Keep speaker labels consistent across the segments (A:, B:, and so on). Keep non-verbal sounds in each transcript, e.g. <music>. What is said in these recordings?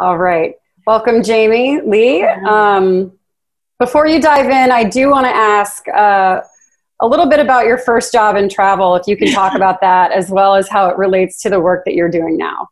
A: All right. Welcome, Jamie Lee. Um, before you dive in, I do want to ask uh, a little bit about your first job in travel, if you can talk <laughs> about that, as well as how it relates to the work that you're doing now.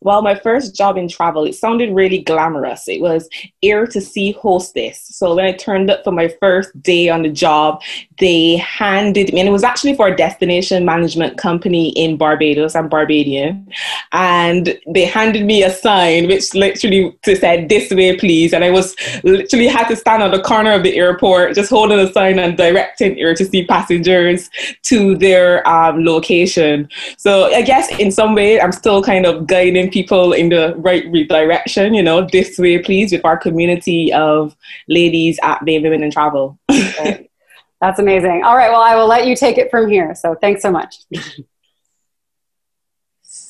B: Well, my first job in travel, it sounded really glamorous. It was air to sea hostess. So when I turned up for my first day on the job, they handed me, and it was actually for a destination management company in Barbados. I'm Barbadian. And they handed me a sign which literally said, This way, please. And I was literally had to stand on the corner of the airport, just holding a sign and directing air to sea passengers to their um, location. So I guess in some way, I'm still kind of guiding guiding people in the right direction, you know, this way, please, with our community of ladies at BAME Women in Travel.
A: That's amazing. All right, well, I will let you take it from here. So thanks so much. <laughs>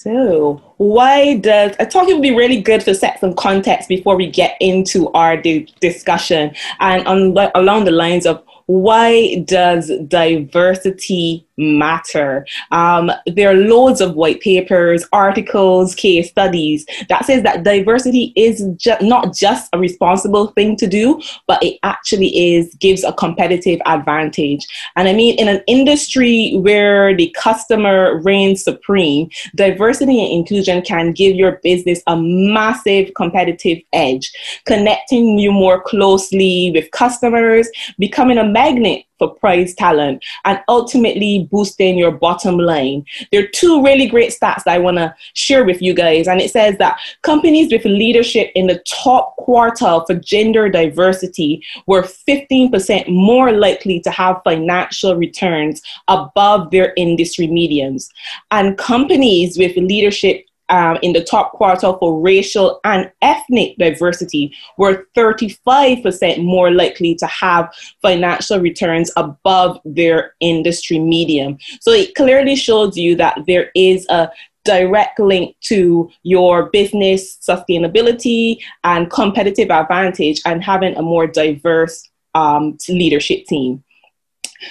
B: So, why does I thought it would be really good to set some context before we get into our di- discussion and on, along the lines of why does diversity matter? Um, there are loads of white papers, articles, case studies that says that diversity is ju- not just a responsible thing to do, but it actually is gives a competitive advantage. And I mean, in an industry where the customer reigns supreme, diversity and inclusion can give your business a massive competitive edge, connecting you more closely with customers, becoming a magnet for prize talent and ultimately boosting your bottom line. There are two really great stats that I want to share with you guys. And it says that companies with leadership in the top quartile for gender diversity were 15% more likely to have financial returns above their industry medians. And companies with leadership um, in the top quartile for racial and ethnic diversity were 35% more likely to have financial returns above their industry median. So it clearly shows you that there is a direct link to your business sustainability and competitive advantage and having a more diverse um, leadership team.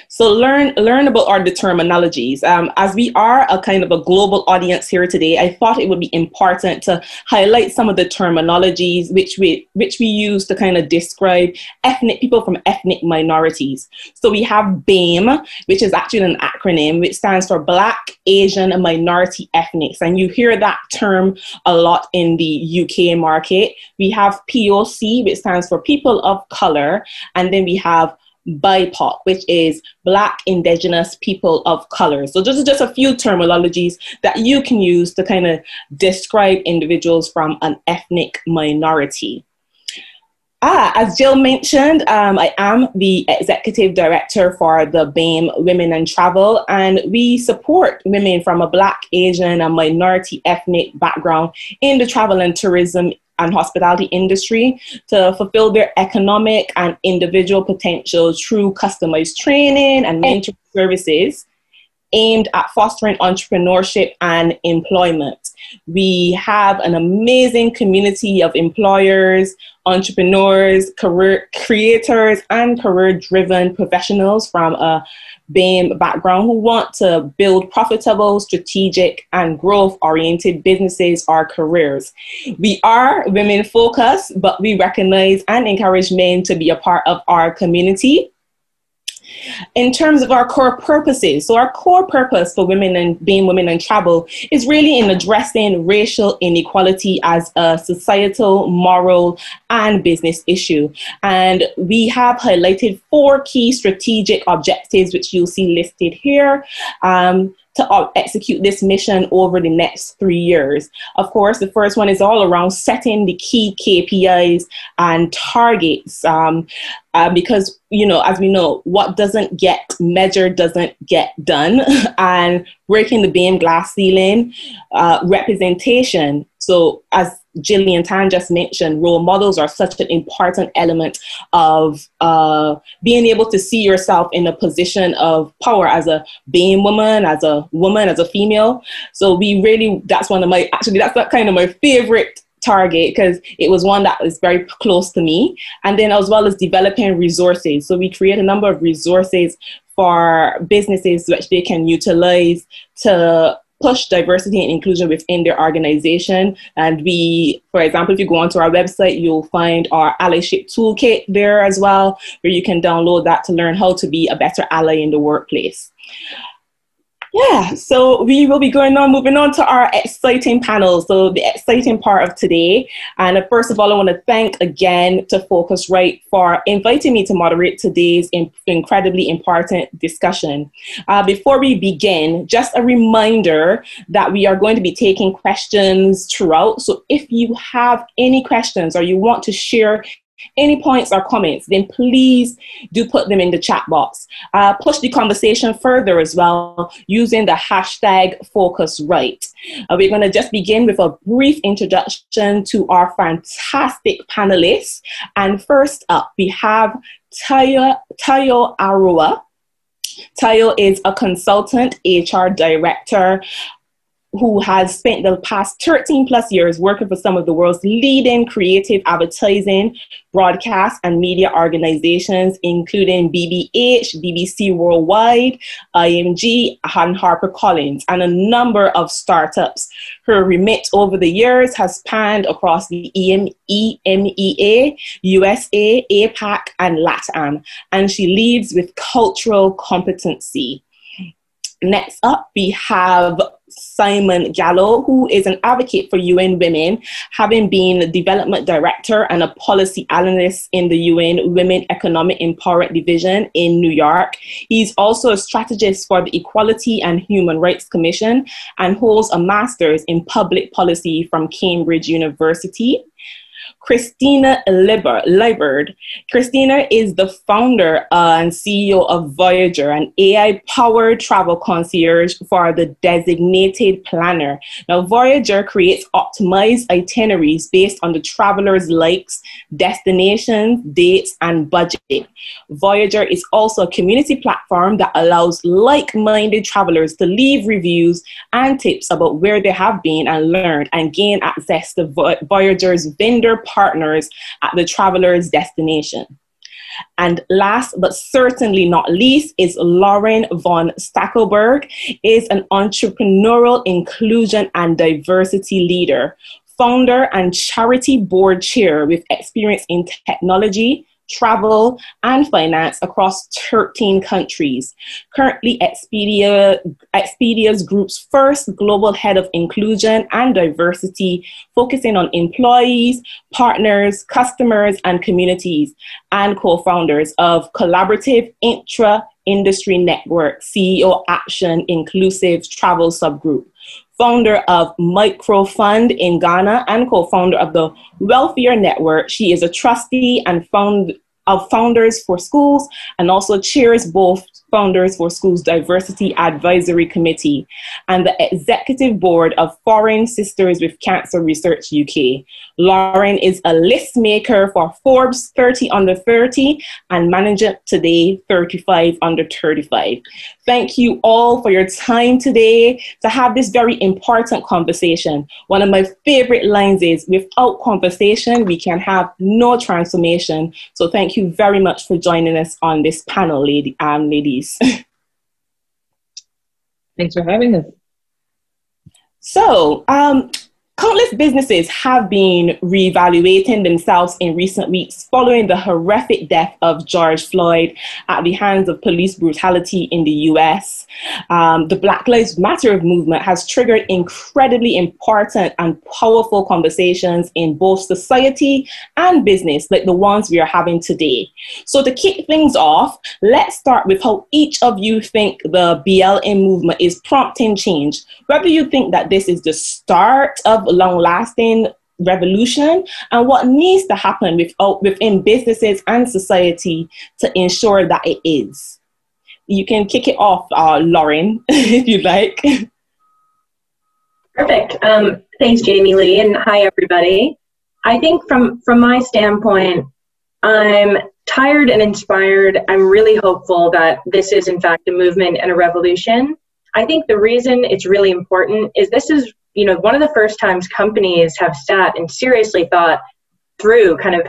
B: So learn learn about our terminologies. Um, as we are a kind of a global audience here today, I thought it would be important to highlight some of the terminologies which we which we use to kind of describe ethnic people from ethnic minorities. So we have BAME, which is actually an acronym which stands for Black, Asian, and Minority Ethnics, and you hear that term a lot in the UK market. We have POC, which stands for People of Color, and then we have BIPOC, which is Black Indigenous People of Color. So those are just a few terminologies that you can use to kind of describe individuals from an ethnic minority. Ah, as Jill mentioned, um, I am the executive director for the BAME Women and Travel, and we support women from a Black, Asian, and minority ethnic background in the travel and tourism and hospitality industry to fulfill their economic and individual potential through customized training and mentoring services aimed at fostering entrepreneurship and employment. We have an amazing community of employers, entrepreneurs, career creators, and career driven professionals from a BAME background who want to build profitable, strategic, and growth oriented businesses or careers. We are women focused, but we recognize and encourage men to be a part of our community in terms of our core purposes. So, our core purpose for women and BAME women in travel is really in addressing racial inequality as a societal, moral, and business issue. And we have highlighted four key strategic objectives, which you'll see listed here. Um, to execute this mission over the next three years. Of course, the first one is all around setting the key KPIs and targets um, uh, because, you know, as we know, what doesn't get measured doesn't get done. <laughs> and breaking the BAME glass ceiling, uh, representation. So, as Jillian Tan just mentioned, role models are such an important element of uh, BAME able to see yourself in a position of power as a being woman, as a woman, as a female. So we really, that's one of my, actually, that's that kind of my favorite target because it was one that was very close to me. And then as well as developing resources. So we create a number of resources for businesses which they can utilize to push diversity and inclusion within their organization. And we, for example, if you go onto our website, you'll find our allyship toolkit there as well, where you can download that to learn how to be a better ally in the workplace. Yeah, so we will be going on, moving on to our exciting panel. So, the exciting part of today. And first of all, I want to thank again to Phocuswright for inviting me to moderate today's incredibly important discussion. Uh, before we begin, just a reminder that we are going to be taking questions throughout. So, if you have any questions or you want to share any points or comments, then please do put them in the chat box. Uh, push the conversation further as well using the hashtag Phocuswright. Uh, we're going to just begin with a brief introduction to our fantastic panelists. And first up, we have Tayo, Tayo Arua. Tayo is a consultant HR director who has spent the past 13 plus years working for some of the world's leading creative advertising, broadcast, and media organizations, including BBH, BBC Worldwide, IMG, and HarperCollins, and a number of startups. Her remit over the years has spanned across the EMEA, USA, APAC, and LATAM, and she leads with cultural competency. Next up, we have Simon Gallo, who is an advocate for UN Women, having been development director and a policy analyst in the UN Women Economic Empowerment Division in New York. He's also a strategist for the Equality and Human Rights Commission and holds a master's in public policy from Cambridge University. Christina Liburd. Christina is the founder and CEO of Voyager, an AI powered travel concierge for the designated planner. Now, Voyager creates optimized itineraries based on the traveler's likes, destinations, dates, and budget. Voyager is also a community platform that allows like minded travelers to leave reviews and tips about where they have been and learned and gain access to Voyager's vendor partners at the traveler's destination. And last but certainly not least is Lauren von Stackelberg is an entrepreneurial inclusion and diversity leader, founder and charity board chair with experience in technology, travel, and finance across 13 countries. Currently, Expedia, Expedia's group's first global head of inclusion and diversity, focusing on employees, partners, customers, and communities, and co founders of Collaborative Intra Industry Network, CEO Action Inclusive Travel Subgroup founder of Microfund in Ghana and co-founder of the Wealthier Network. She is a trustee and found of Founders for Schools and also chairs both Founders for Schools Diversity Advisory Committee and the executive board of Foreign Sisters with Cancer Research UK. Lauren is a list maker for Forbes 30 under 30 and Manager Today 35 under 35. Thank you all for your time today to have this very important conversation. One of my favorite lines is without conversation, we can have no transformation. So thank you very much for joining us on this panel, lady, um, ladies. <laughs>
C: Thanks for having us.
B: So, um, Countless businesses have been reevaluating themselves in recent weeks following the horrific death of George Floyd at the hands of police brutality in the US. Um, the Black Lives Matter movement has triggered incredibly important and powerful conversations in both society and business, like the ones we are having today. So, to kick things off, let's start with how each of you think the BLM movement is prompting change. Whether you think that this is the start of long lasting revolution and what needs to happen with, within businesses and society to ensure that it is. You can kick it off, uh, Lauren, <laughs> if you'd like.
D: Perfect. Um, thanks, Jamie Lee, and hi, everybody. I think from, from my standpoint, I'm tired and inspired. I'm really hopeful that this is, in fact, a movement and a revolution. I think the reason it's really important is this is you know, one of the first times companies have sat and seriously thought through kind of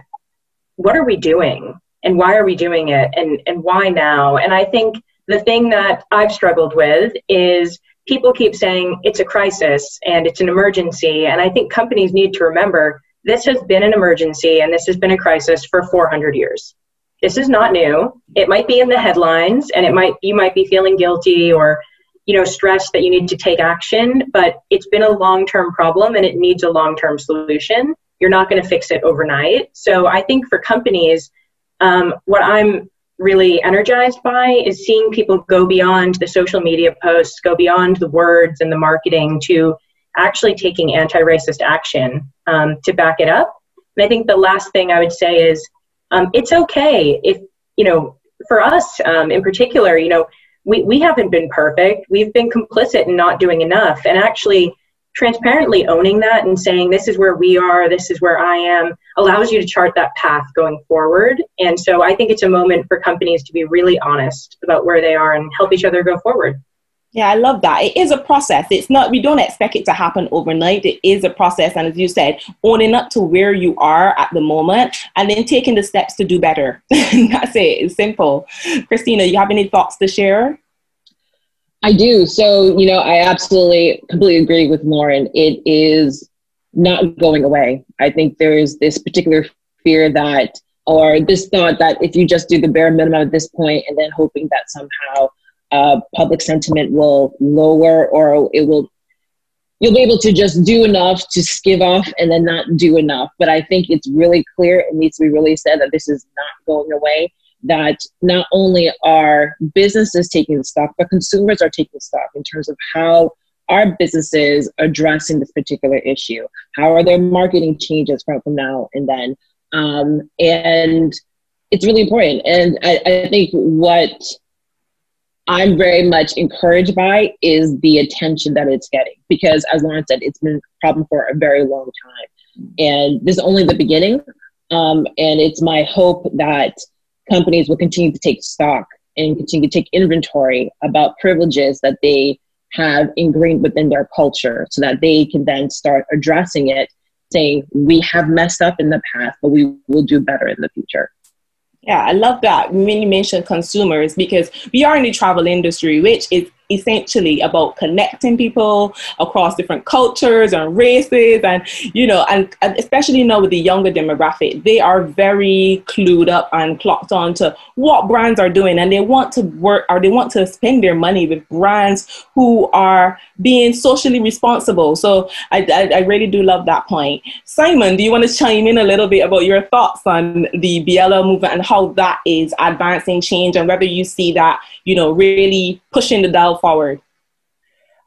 D: what are we doing and why are we doing it and, and why now? And I think the thing that I've struggled with is people keep saying it's a crisis and it's an emergency. And I think companies need to remember this has been an emergency and this has been a crisis for 400 years. This is not new. It might be in the headlines and it might you might be feeling guilty or you know stressed that you need to take action, but it's been a long-term problem and it needs a long-term solution. You're not going to fix it overnight. So I think for companies, um, what I'm really energized by is seeing people go beyond the social media posts, go beyond the words and the marketing to actually taking anti-racist action um, to back it up. And I think the last thing I would say is um, it's okay if you know for us um, in particular, you know we we haven't been perfect. We've been complicit in not doing enough, and actually transparently owning that and saying this is where we are. This is where i am allows you to chart that path going forward. And so i think it's a moment for companies to be really honest about where they are and help each other go forward
B: yeah, I love that. It is a process. It's not, we don't expect it to happen overnight. It is a process. And as you said, owning up to where you are at the moment and then taking the steps to do better. <laughs> That's it. It's simple. Christina, you have any thoughts to share?
C: I do. So, you know, I absolutely completely agree with Lauren. It is not going away. I think there is this particular fear that, or this thought that if you just do the bare minimum at this point and then hoping that somehow uh, public sentiment will lower or it will, you'll be able to just do enough to skive off and then not do enough. But I think it's really clear, it needs to be really said that this is not going away that not only are businesses taking stock, but consumers are taking stock in terms of how our businesses addressing this particular issue. How are their marketing changes from, from now and then? Um, and it's really important. And I, I think what I'm very much encouraged by is the attention that it's getting because, as Lauren said, it's been a problem for a very long time. And this is only the beginning. Um, and it's my hope that companies will continue to take stock and continue to take inventory about privileges that they have ingrained within their culture so that they can then start addressing it, saying, We have messed up in the past, but we will do better in the future.
B: Yeah, I love that when you mentioned consumers because we are in the travel industry, which is essentially about connecting people across different cultures and races and you know and, and especially now with the younger demographic they are very clued up and clocked on to what brands are doing and they want to work or they want to spend their money with brands who are being socially responsible. So I, I, I really do love that point. Simon do you want to chime in a little bit about your thoughts on the BLM movement and how that is advancing change and whether you see that you know really pushing the dial forward.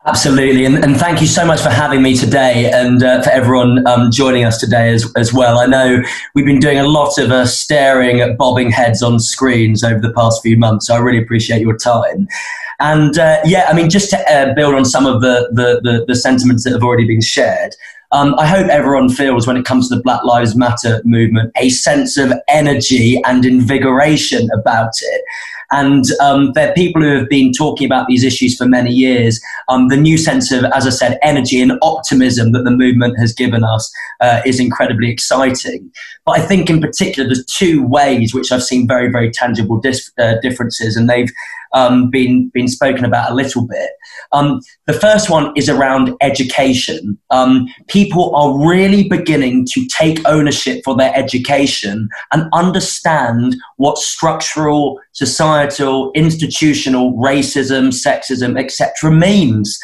E: Absolutely, and, and thank you so much for having me today, and uh, for everyone um, joining us today as, as well. I know we've been doing a lot of uh, staring at bobbing heads on screens over the past few months, so I really appreciate your time. And uh, yeah, I mean, just to uh, build on some of the, the, the, the sentiments that have already been shared, um, I hope everyone feels when it comes to the Black Lives Matter movement a sense of energy and invigoration about it. And um, there are people who have been talking about these issues for many years. Um, the new sense of, as I said, energy and optimism that the movement has given us uh, is incredibly exciting. But I think, in particular, there's two ways which I've seen very, very tangible dis- uh, differences, and they've um, been been spoken about a little bit. Um, the first one is around education. Um, people are really beginning to take ownership for their education and understand what structural, societal, institutional racism, sexism, etc. means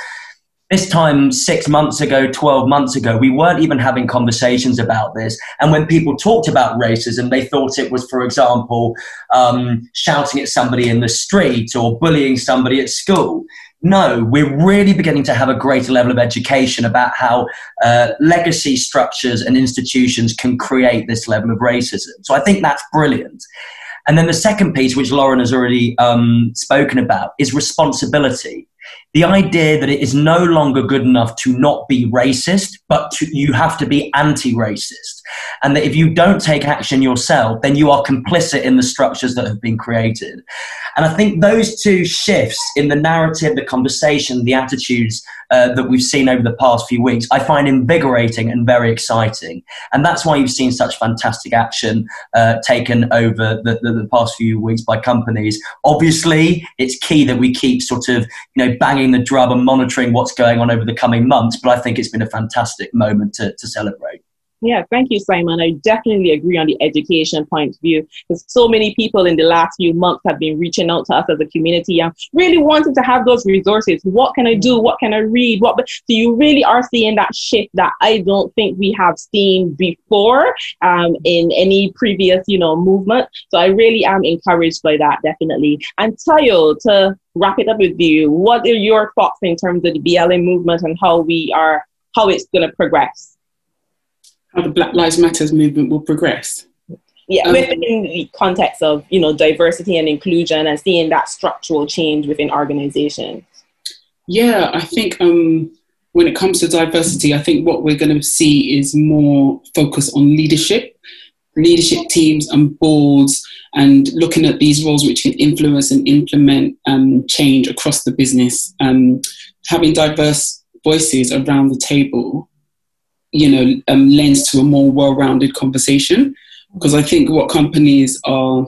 E: this time six months ago, 12 months ago, we weren't even having conversations about this. And when people talked about racism, they thought it was, for example, um, shouting at somebody in the street or bullying somebody at school. No, we're really beginning to have a greater level of education about how uh, legacy structures and institutions can create this level of racism. So I think that's brilliant. And then the second piece, which Lauren has already um, spoken about, is responsibility the idea that it is no longer good enough to not be racist, but to, you have to be anti racist. And that if you don't take action yourself, then you are complicit in the structures that have been created. And I think those two shifts in the narrative, the conversation, the attitudes uh, that we've seen over the past few weeks, I find invigorating and very exciting. And that's why you've seen such fantastic action uh, taken over the, the, the, past few weeks by companies. Obviously, it's key that we keep sort of you know banging the drum and monitoring what's going on over the coming months. But I think it's been a fantastic moment to, to celebrate.
B: Yeah, thank you, Simon. I definitely agree on the education point of view because so many people in the last few months have been reaching out to us as a community and really wanting to have those resources. What can I do? What can I read? What? So you really are seeing that shift that I don't think we have seen before um, in any previous, you know, movement. So I really am encouraged by that, definitely. And Tayo, to wrap it up with you, what are your thoughts in terms of the BLM movement and how we are, how it's going to progress?
F: How the Black Lives Matters movement will progress.
B: Yeah, um, within the context of you know diversity and inclusion and seeing that structural change within organizations.
F: Yeah, I think um, when it comes to diversity, I think what we're going to see is more focus on leadership, leadership teams and boards, and looking at these roles which can influence and implement um, change across the business. Um, having diverse voices around the table you know, um, lends to a more well-rounded conversation. Because I think what companies are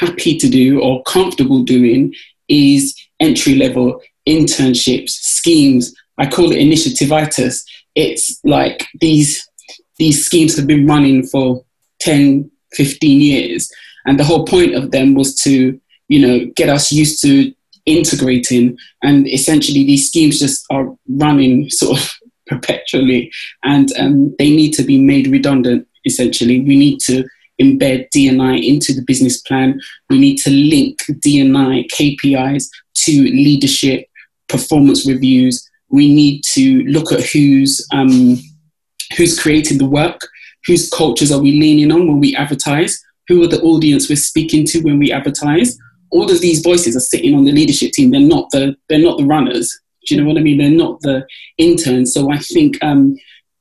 F: happy to do or comfortable doing is entry-level internships, schemes. I call it initiativitis. It's like these these schemes have been running for 10, 15 years. And the whole point of them was to, you know, get us used to integrating. And essentially these schemes just are running sort of perpetually, and um, they need to be made redundant. Essentially, we need to embed DNI into the business plan. We need to link DNI KPIs to leadership performance reviews. We need to look at who's um, who's creating the work, whose cultures are we leaning on when we advertise, who are the audience we're speaking to when we advertise. All of these voices are sitting on the leadership team. They're not the they're not the runners. Do you know what I mean? They're not the interns. So I think um,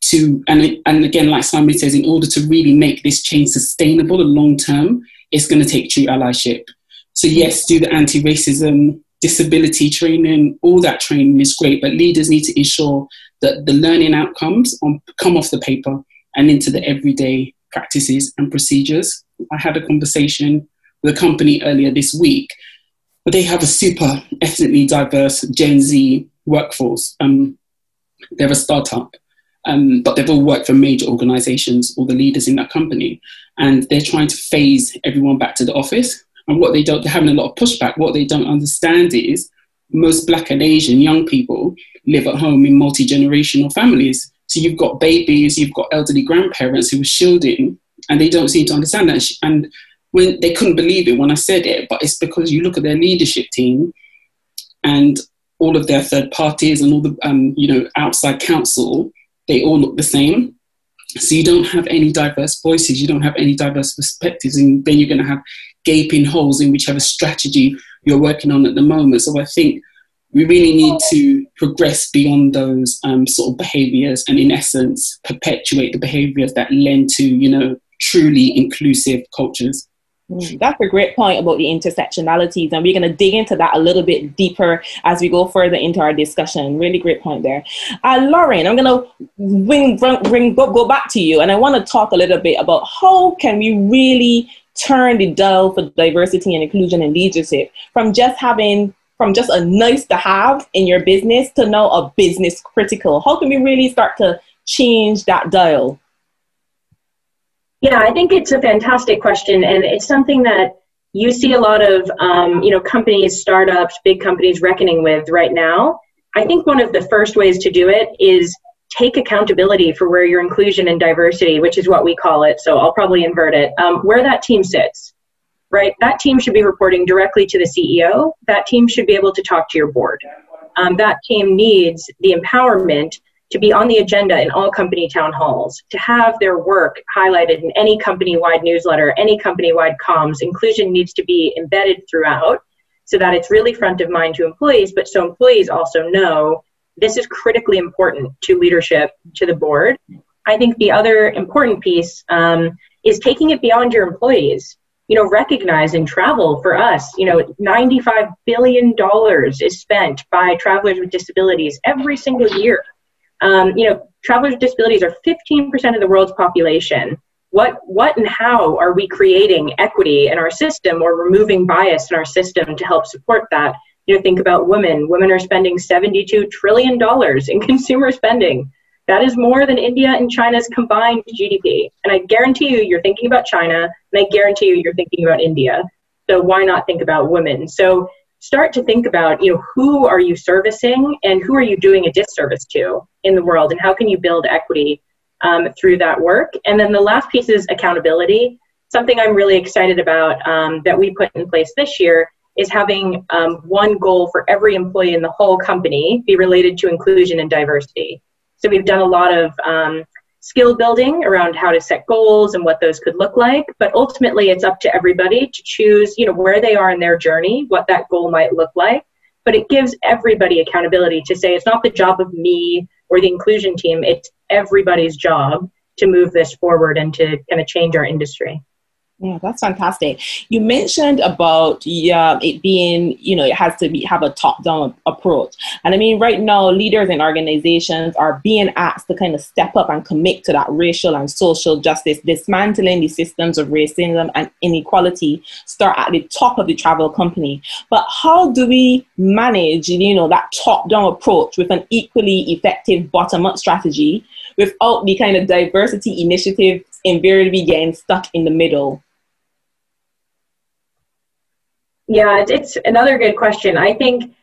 F: to and and again, like Simon says, in order to really make this change sustainable and long term, it's going to take true allyship. So yes, do the anti-racism, disability training, all that training is great, but leaders need to ensure that the learning outcomes on, come off the paper and into the everyday practices and procedures. I had a conversation with a company earlier this week, but they have a super ethnically diverse Gen Z workforce. Um, they're a startup, um, but they've all worked for major organizations, all the leaders in that company, and they're trying to phase everyone back to the office. And what they don't, they're having a lot of pushback. What they don't understand is most Black and Asian young people live at home in multi generational families. So you've got babies, you've got elderly grandparents who are shielding, and they don't seem to understand that. And when they couldn't believe it when I said it, but it's because you look at their leadership team, and all of their third parties and all the um, you know outside counsel, they all look the same. So you don't have any diverse voices, you don't have any diverse perspectives, and then you're going to have gaping holes in whichever strategy you're working on at the moment. So I think we really need to progress beyond those um, sort of behaviors and, in essence, perpetuate the behaviors that lend to you know truly inclusive cultures.
B: Mm, that's a great point about the intersectionalities, and we're going to dig into that a little bit deeper as we go further into our discussion. Really great point there. Uh, Lauren, I'm going to bring, bring, go, back to you, and I want to talk a little bit about how can we really turn the dial for diversity and inclusion in leadership from just having from just a nice to have in your business to now a business critical. How can we really start to change that dial?
D: Yeah, I think it's a fantastic question, and it's something that you see a lot of um, you know companies, startups, big companies reckoning with right now. I think one of the first ways to do it is take accountability for where your inclusion and diversity, which is what we call it. So I'll probably invert it. Um, where that team sits, right? That team should be reporting directly to the CEO. That team should be able to talk to your board. Um, that team needs the empowerment to be on the agenda in all company town halls, to have their work highlighted in any company wide newsletter, any company wide comms. Inclusion needs to be embedded throughout so that it's really front of mind to employees, but so employees also know this is critically important to leadership, to the board. I think the other important piece um, is taking it beyond your employees. You know, recognize in travel for us, you know, $95 billion is spent by travelers with disabilities every single year. Um, you know, travelers with disabilities are 15% of the world's population. What, what and how are we creating equity in our system or removing bias in our system to help support that? You know, think about women. Women are spending $72 trillion in <laughs> consumer spending. That is more than India and China's combined GDP. And I guarantee you, you're thinking about China, and I guarantee you, you're thinking about India. So why not think about women? So start to think about, you know, who are you servicing and who are you doing a disservice to in the world, and how can you build equity um, through that work? And then the last piece is accountability. Something I'm really excited about um, that we put in place this year is having um, one goal for every employee in the whole company be related to inclusion and diversity. So we've done a lot of um, skill building around how to set goals and what those could look like. But ultimately, it's up to everybody to choose, you know, where they are in their journey, what that goal might look like. But it gives everybody accountability to say it's not the job of me or the inclusion team; it's everybody's job to move this forward and to kind of change our industry.
B: Yeah, that's fantastic. You mentioned about yeah, it being, you know, it has to be have a top-down approach. And I mean, right now, leaders and organizations are being asked to kind of step up and commit to that racial and social justice, dismantling the systems of racism and inequality start at the top of the travel company. But how do we manage, you know, that top-down approach with an equally effective bottom-up strategy without the kind of diversity initiative invariably getting stuck in the middle?
D: Yeah, it's, another good question. I think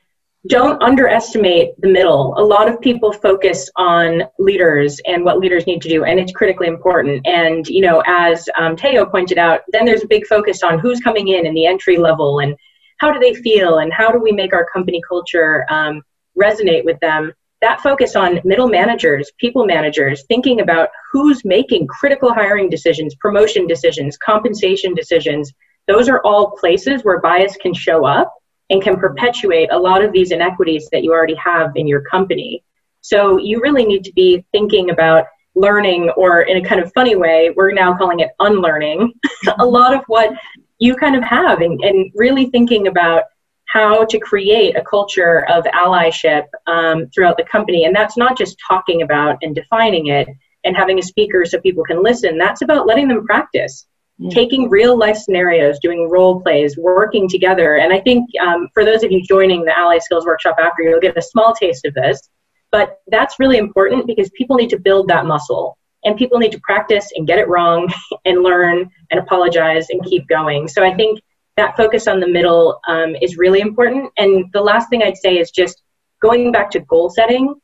D: don't underestimate the middle. A lot of people focus on leaders and what leaders need to do, and it's critically important. And, you know, as um, Tayo pointed out, then there's a big focus on who's coming in and the entry level and how do they feel and how do we make our company culture um, resonate with them. That focus on middle managers, people managers, thinking about who's making critical hiring decisions, promotion decisions, compensation decisions, those are all places where bias can show up and can perpetuate a lot of these inequities that you already have in your company. So you really need to be thinking about learning, or in a kind of funny way, we're now calling it unlearning, <laughs> a lot of what you kind of have, and, and really thinking about how to create a culture of allyship um, throughout the company. And that's not just talking about and defining it and having a speaker so people can listen, that's about letting them practice taking real life scenarios, doing role plays, working together. And I think um, for those of you joining the Ally Skills Workshop after, you'll get a small taste of this. But that's really important because people need to build that muscle and people need to practice and get it wrong <laughs> and learn and apologize and keep going. So I think that focus on the middle um, is really important. And the last thing I'd say is just going back to goal setting,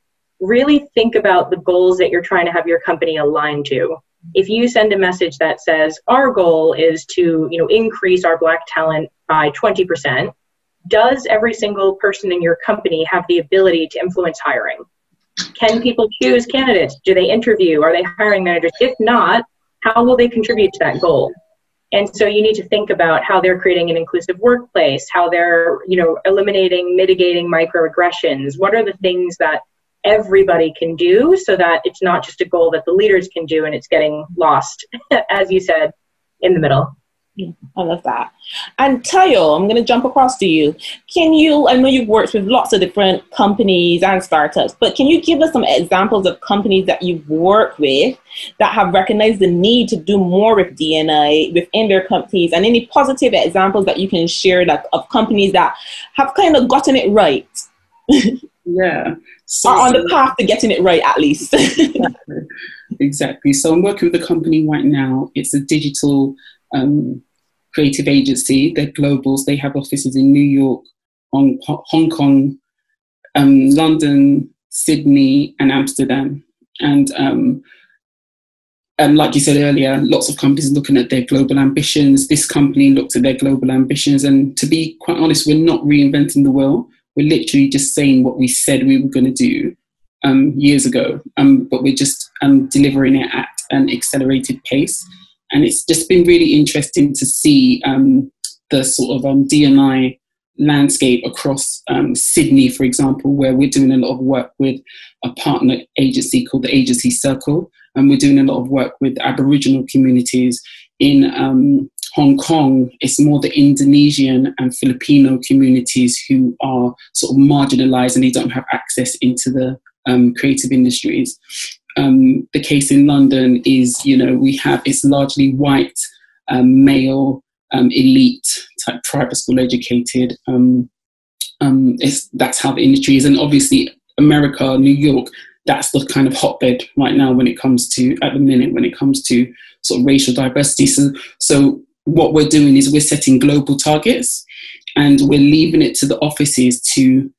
D: really think about the goals that you're trying to have your company aligned to if you send a message that says our goal is to you know increase our black talent by 20% does every single person in your company have the ability to influence hiring? Can people choose candidates? Do they interview? Are they hiring managers? If not how will they contribute to that goal? And so you need to think about how they're creating an inclusive workplace how they're you know eliminating mitigating microaggressions. What are the things that everybody can do so that it's not just a goal that the leaders can do and it's getting lost, <laughs> as you said, in the middle.
B: I love that. And Tayo, I'm going to jump across to you. Can you, I know you've worked with lots of different companies and startups, but can you give us some examples of companies that you've worked with that have recognized the need to do more with D&I within their companies and any positive examples that you can share that, of companies that have kind of gotten it right? <laughs>
F: yeah.
B: So, on the path to getting it right at least. <laughs>
F: exactly. exactly. So I'm working with a company right now. It's a digital um, creative agency. They're globals. They have offices in New York, Hong, Hong Kong, um, London, Sydney, and Amsterdam. And um, and like you said earlier, lots of companies are looking at their global ambitions. This company looked at their global ambitions, and to be quite honest, we're not reinventing the wheel we're literally just saying what we said we were going to do um, years ago, um, but we're just um, delivering it at an accelerated pace. And it's just been really interesting to see um, the sort of um, D&I landscape across um, Sydney, for example, where we're doing a lot of work with a partner agency called the Agency Circle. and we're doing a lot of work with Aboriginal communities in um, Hong Kong, it's more the Indonesian and Filipino communities who are sort of marginalized and they don't have access into the um, creative industries. Um, the case in London is, you know, we have it's largely white, um, male, um, elite type private school educated. Um, um, that's how the industry is, and obviously America, New York, that's the kind of hotbed right now when it comes to at the minute when it comes to sort of racial diversity. So, so what we're doing is we're setting global targets, and we're leaving it to the offices to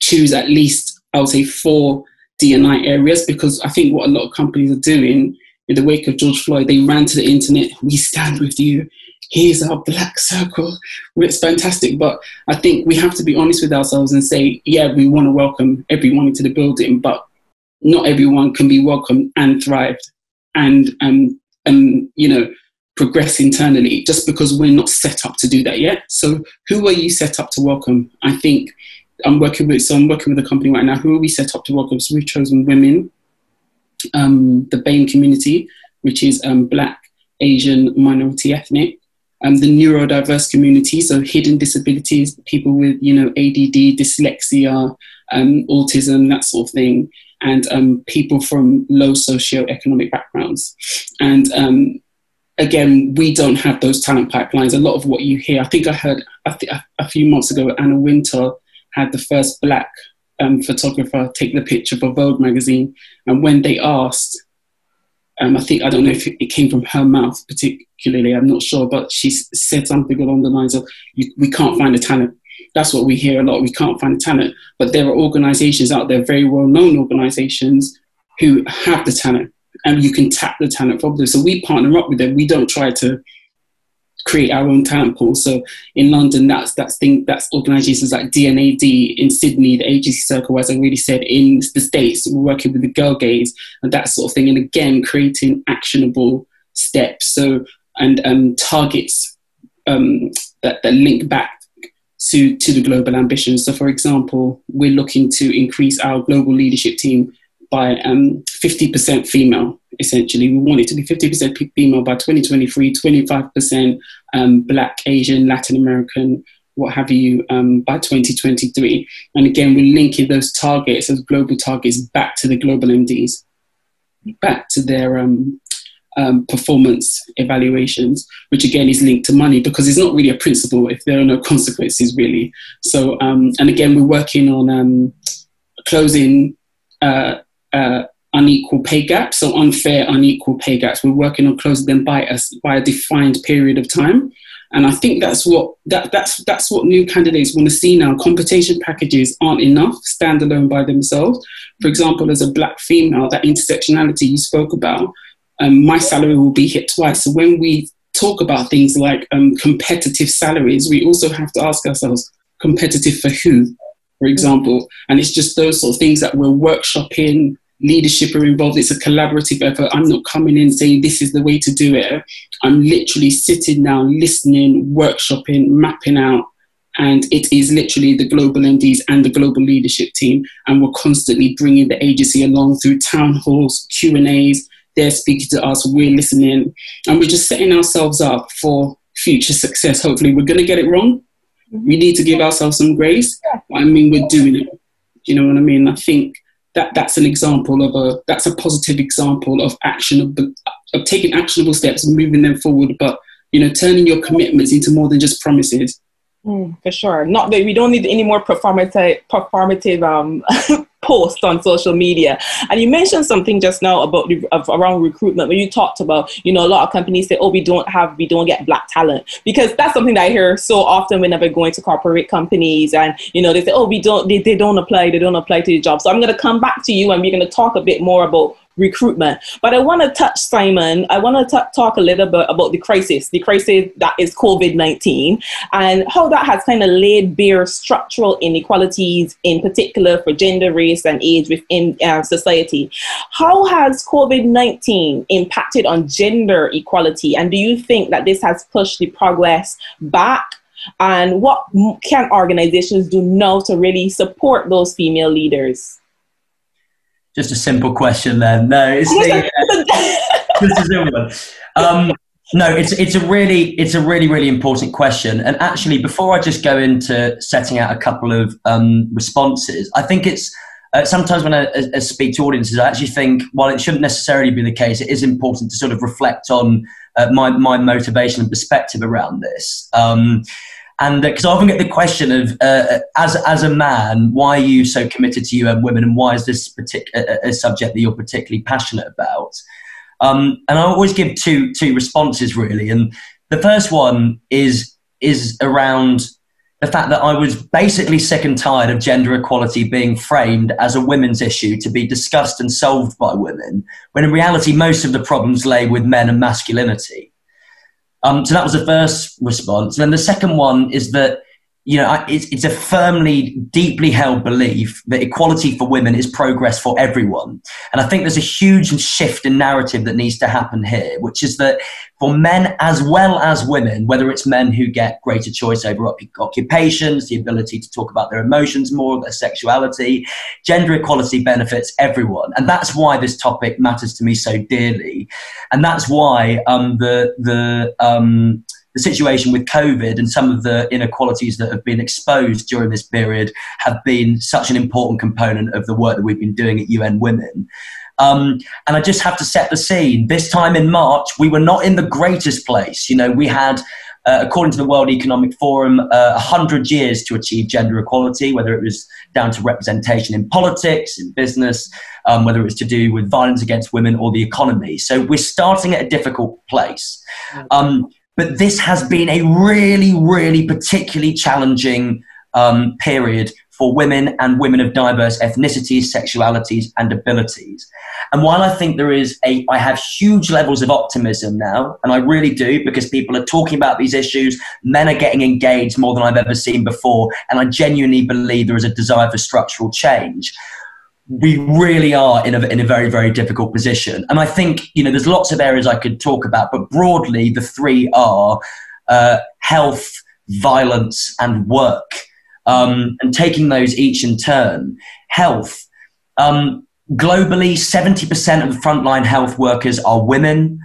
F: choose at least I would say four DNI areas because I think what a lot of companies are doing in the wake of George Floyd, they ran to the internet. We stand with you. Here's our black circle. It's fantastic, but I think we have to be honest with ourselves and say, yeah, we want to welcome everyone into the building, but not everyone can be welcomed and thrived and and and you know progress internally just because we're not set up to do that yet. So who are you set up to welcome? I think I'm working with, so I'm working with a company right now. Who are we set up to welcome? So we've chosen women, um, the BAME community, which is um, Black, Asian, minority ethnic, um, the neurodiverse community, so hidden disabilities, people with, you know, ADD, dyslexia, um, autism, that sort of thing, and um, people from low socioeconomic backgrounds. And um, again, we don't have those talent pipelines. A lot of what you hear, I think I heard a, a few months ago, Anna Wintour had the first black um, photographer take the picture for Vogue magazine. And when they asked, um, I think, I don't know if it came from her mouth particularly, I'm not sure, but she said something along the lines of, we can't find the talent. That's what we hear a lot. We can't find the talent. But there are organizations out there, very well known organizations, who have the talent and you can tap the talent from them. So we partner up with them. We don't try to create our own talent pool. So in London, that's that's thing that's organisations like D&AD in Sydney, the agency circle, as I really said, in the States, we're working with the Girl Gaze and that sort of thing. And again, creating actionable steps. So and um, targets um, that, that link back to, to the global ambitions. So for example, we're looking to increase our global leadership team by um, 50% female, essentially. We want it to be 50% female by 2023, 25% um, Black, Asian, Latin American, what have you, um, by 2023. And again, we're linking those targets, those global targets, back to the global MDs, back to their um, um, performance evaluations, which again is linked to money because it's not really a principle if there are no <laughs> consequences, really. So, um, and again, we're working on closing. Uh, uh, unequal pay gaps, so unfair, unequal pay gaps. We're working on closing them by a, by a defined period of time. And I think that's what that, that's that's what new candidates want to see now. Compensation packages aren't enough standalone by themselves. For example, as a black female, that intersectionality you spoke about, um, my salary will be hit twice. So when we talk about things like um, competitive salaries, we also have to ask ourselves, competitive for who? For example, and it's just those sort of things that we're workshopping, leadership are involved. It's a collaborative effort. I'm not coming in saying this is the way to do it. I'm literally sitting down, listening, workshopping, mapping out. And it is literally the global MDs and the global leadership team. And we're constantly bringing the agency along through town halls, Q and A's. They're speaking to us. We're listening, and we're just setting ourselves up for future success. Hopefully, we're going to get it wrong. Mm-hmm. We need to give ourselves some grace. I mean, we're doing it. Do you know what I mean? I think that that's an example of a that's a positive example of action of of taking actionable steps and moving them forward. But you know turning your commitments into more than just promises
B: mm, for sure not that we don't need any more performative performative um <laughs> post on social media. And you mentioned something just now about of, around recruitment when you talked about, you know, a lot of companies say, oh, we don't have, we don't get black talent. Because that's something that I hear so often whenever going to corporate companies and, you know, they say, oh, we don't, they, they don't apply, they don't apply to the job. So I'm going to come back to you and we're going to talk a bit more about recruitment. But I want to touch, Simon, I want to talk a little bit about the crisis, the crisis that is COVID 19, and how that has kind of laid bare structural inequalities, in particular for gender, race, and age within uh, society. How has COVID 19 impacted on gender equality? And do you think that this has pushed the progress back? And what can organizations do now to really support those female leaders?
E: Just a simple question then. No, it's the, <laughs> just a <laughs> simple one. Um, no, it's it's a really it's a really really important question. And actually, before I just go into setting out a couple of um, responses, I think it's uh, sometimes when I, I, speak to audiences, I actually think while it shouldn't necessarily be the case, it is important to sort of reflect on uh, my my motivation and perspective around this. Um, and because uh, I often get the question of, uh, as as a man, why are you so committed to UN Women, and why is this particular a subject that you're particularly passionate about? Um, and I always give two two responses really, and the first one is is around the fact that I was basically sick and tired of gender equality being framed as a women's issue to be discussed and solved by women, when in reality most of the problems lay with men and masculinity. Um, so that was the first response. And then the second one is that you know, it's, it's a firmly, deeply held belief that equality for women is progress for everyone. And I think there's a huge shift in narrative that needs to happen here, which is that for men as well as women, whether it's men who get greater choice over occupations, the ability to talk about their emotions more, their sexuality, gender equality benefits everyone. And that's why this topic matters to me so dearly. And that's why um, the, the, um, the situation with COVID and some of the inequalities that have been exposed during this period have been such an important component of the work that we've been doing at UN Women. Um, and I just have to set the scene. This time in March, we were not in the greatest place. You know, we had, uh, according to the World Economic Forum, uh, 100 years to achieve gender equality, whether it was down to representation in politics, in business, um, whether it was to do with violence against women or the economy. So we're starting at a difficult place. Um, but this has been a really, really particularly challenging um, period for women and women of diverse ethnicities, sexualities, and abilities. And while I think there is a, I have huge levels of optimism now, and I really do because people are talking about these issues, men are getting engaged more than I've ever seen before, and I genuinely believe there is a desire for structural change we really are in a, in a very, very difficult position. And I think, you know, there's lots of areas I could talk about, but broadly, the three are uh, health, violence, and work. Um, and taking those each in turn. Health. Um, globally, 70% of frontline health workers are women.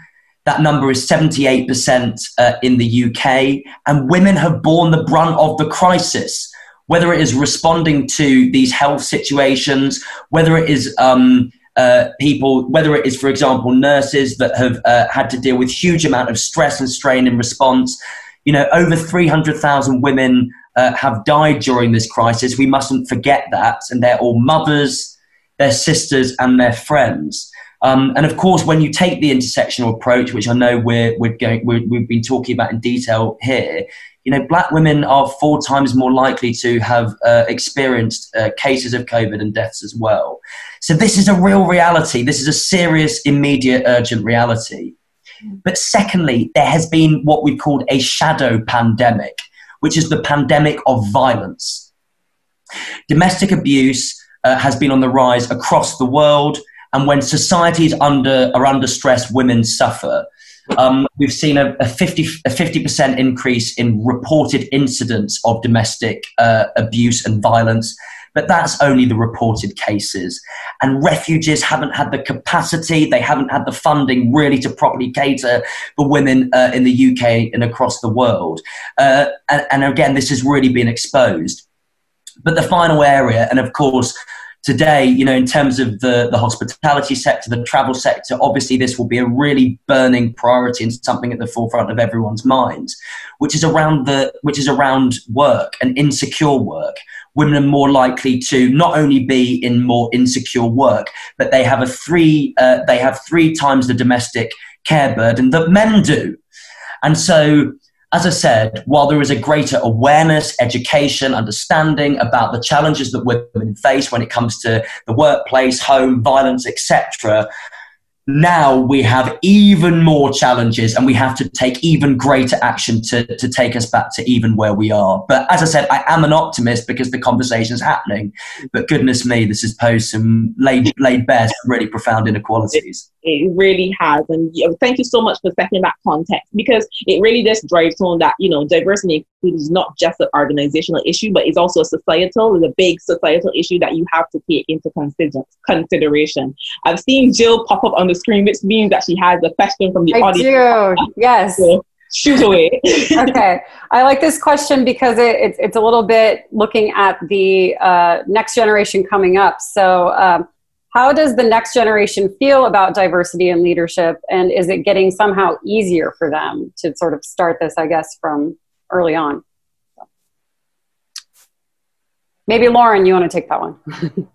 E: That number is 78% uh, in the UK. And women have borne the brunt of the crisis whether it is responding to these health situations, whether it is um, uh, people, whether it is, for example, nurses that have uh, had to deal with huge amount of stress and strain in response. You know, over 300,000 women uh, have died during this crisis. We mustn't forget that. And they're all mothers, their sisters, and their friends. Um, and of course, when you take the intersectional approach, which I know we're, we're going, we have been talking about in detail here, you know, black women are four times more likely to have uh, experienced uh, cases of COVID and deaths as well. So this is a real reality. This is a serious, immediate, urgent reality. But secondly, there has been what we've called a shadow pandemic, which is the pandemic of violence. Domestic abuse uh, has been on the rise across the world, and when societies under, are under stress, women suffer. Um, we've seen a, a, 50, a 50% increase in reported incidents of domestic uh, abuse and violence, but that's only the reported cases. And refugees haven't had the capacity, they haven't had the funding really to properly cater for women uh, in the UK and across the world. Uh, and, and again, this has really been exposed. But the final area, and of course, today, you know, in terms of the, the hospitality sector, the travel sector, obviously this will be a really burning priority and something at the forefront of everyone's minds, which is around the which is around work and insecure work. Women are more likely to not only be in more insecure work, but they have a three uh, they have three times the domestic care burden that men do. And so as I said, while there is a greater awareness, education, understanding about the challenges that women face when it comes to the workplace, home, violence, etc., now we have even more challenges and we have to take even greater action to, to take us back to even where we are. But as I said, I am an optimist because the conversation is happening. But goodness me, this has posed some laid, laid bare some really profound inequalities.
B: It, it really has. And you know, thank you so much for setting that context because it really just drives home that, you know, diversity diversity is not just an organizational issue, but it's also a societal, it's a big societal issue that you have to take into consider- consideration. I've seen Jill pop up on the screen, which means that she has a question from the
A: I
B: audience.
A: do. Yes.
B: So shoot away. <laughs>
A: okay. I like this question because it, it's, it's a little bit looking at the uh, next generation coming up. So, um, how does the next generation feel about diversity and leadership? And is it getting somehow easier for them to sort of start this, I guess, from early on? So. Maybe Lauren, you want to take that one? <laughs>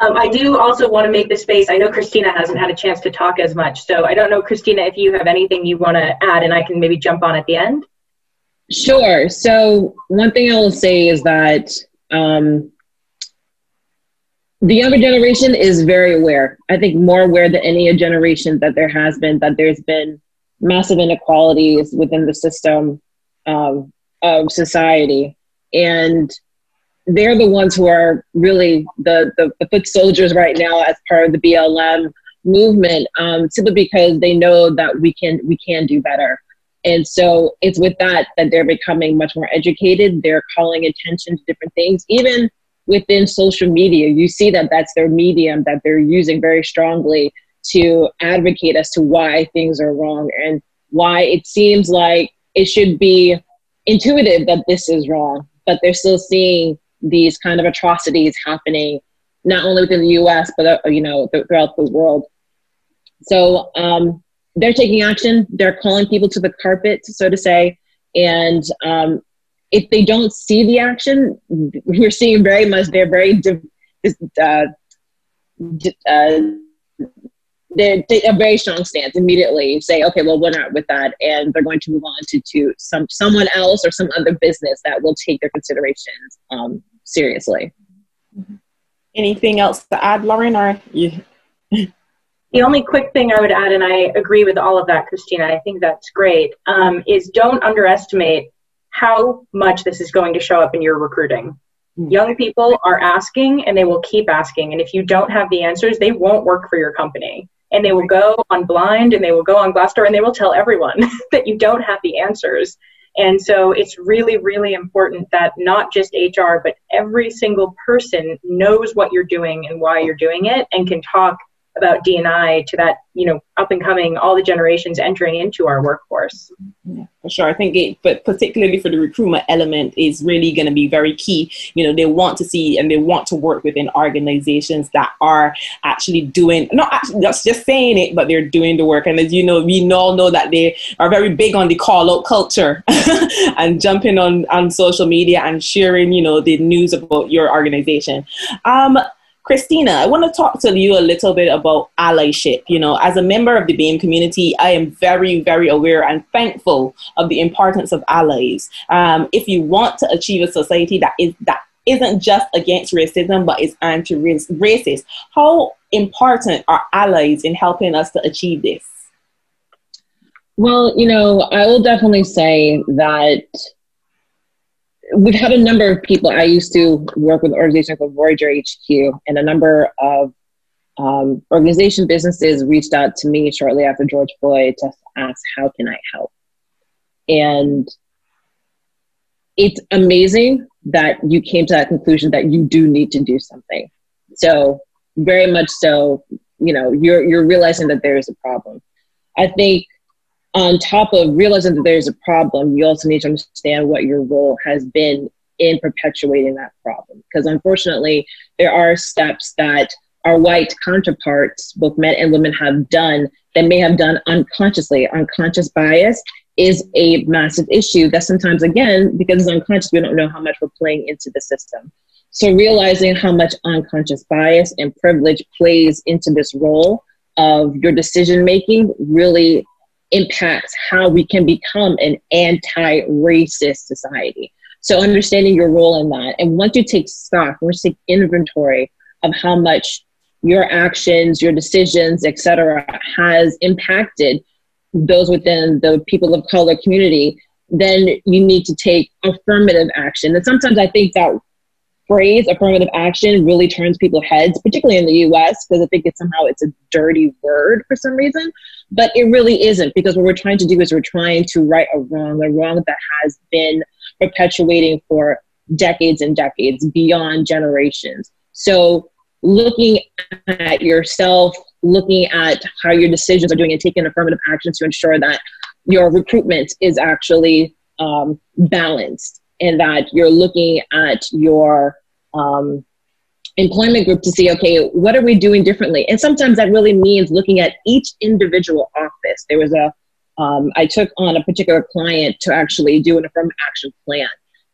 D: Um, I do also want to make the space. I know Christina hasn't had a chance to talk as much, so I don't know, Christina, if you have anything you want to add, and I can maybe jump on at the end.
C: Sure. So one thing I will say is that um, the younger generation is very aware. I think more aware than any generation that there has been that there's been massive inequalities within the system um, of society, and they're the ones who are really the, the, the foot soldiers right now as part of the BLM movement, um, simply because they know that we can we can do better. And so it's with that that they're becoming much more educated. They're calling attention to different things, even within social media. You see that that's their medium that they're using very strongly to advocate as to why things are wrong and why it seems like it should be intuitive that this is wrong, but they're still seeing these kind of atrocities happening not only within the U.S. but uh, you know th- throughout the world. So um, they're taking action. They're calling people to the carpet, so to say, and um, if they don't see the action, we're seeing very much they're very uh, uh, they take a very strong stance immediately say okay well we're not with that and they're going to move on to, to some someone else or some other business that will take their considerations um, seriously.
B: Anything else to add lauren or you?
D: The only quick thing i would add and i agree with all of that christina i think that's great um, is don't underestimate how much this is going to show up in your recruiting. Mm. young people are asking and they will keep asking and if you don't have the answers they won't work for your company and they will go on blind and they will go on glassdoor and they will tell everyone <laughs> that you don't have the answers. And so it's really really important that not just hr but every single person knows what you're doing and why you're doing it and can talk about D&I to that, you know, up and coming, all the generations entering into our workforce.
B: Yeah, for sure. I think it, but particularly for the recruitment element is really going to be very key. You know, they want to see and they want to work within organizations that are actually doing, not actually that's just saying it, but they're doing the work. And as you know, we all know that they are very big on the call out culture <laughs> and jumping on, on social media and sharing, you know, the news about your organization. Um, Christina, I want to talk to you a little bit about allyship. You know, as a member of the BAME community, I am very, very aware and thankful of the importance of allies. Um, if you want to achieve a society that is that isn't just against racism but is anti-racist, how important are allies in helping us to achieve this?
C: Well, you know, I will definitely say that we've had a number of people. I used to work with an organization called Voyager HQ, and a number of um, organization businesses reached out to me shortly after George Floyd to ask, "How can I help?" And it's amazing that you came to that conclusion that you do need to do something. So very much so, you know, you're you're realizing that there is a problem. I think on top of realizing that there's a problem, you also need to understand what your role has been in perpetuating that problem. Because unfortunately, there are steps that our white counterparts, both men and women, have done that may have done unconsciously. Unconscious bias is a massive issue that sometimes, again, because it's unconscious, we don't know how much we're playing into the system. So, realizing how much unconscious bias and privilege plays into this role of your decision making really impacts how we can become an anti racist society. So, understanding your role in that. And once you take stock, once you take inventory of how much your actions, your decisions, etc., has impacted those within the people of color community, then you need to take affirmative action. And sometimes I think that phrase affirmative action really turns people's heads, particularly in the US, because I think it's somehow it's a dirty word for some reason. But it really isn't, because what we're trying to do is we're trying to right a wrong, a wrong that has been perpetuating for decades and decades beyond generations. So looking at yourself, looking at how your decisions are doing and taking affirmative action to ensure that your recruitment is actually um, balanced and that you're looking at your um, employment group to see, okay, what are we doing differently? And sometimes that really means looking at each individual office. There was a, um, I took on a particular client to actually do an affirmative action plan.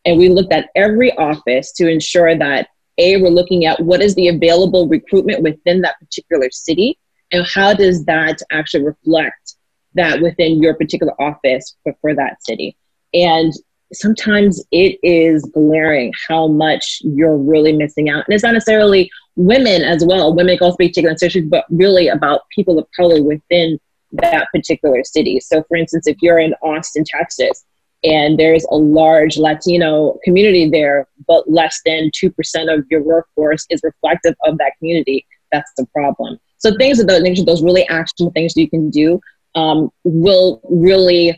C: And we looked at every office to ensure that A, we're looking at what is the available recruitment within that particular city and how does that actually reflect that within your particular office for, for that city. And sometimes it is glaring how much you're really missing out. And it's not necessarily women as well, women also be taken seriously, but really about people of color within that particular city. So, for instance, if you're in Austin, Texas, and there's a large Latino community there, but less than 2% of your workforce is reflective of that community, that's the problem. So, things of those those really actionable things you can do um, will really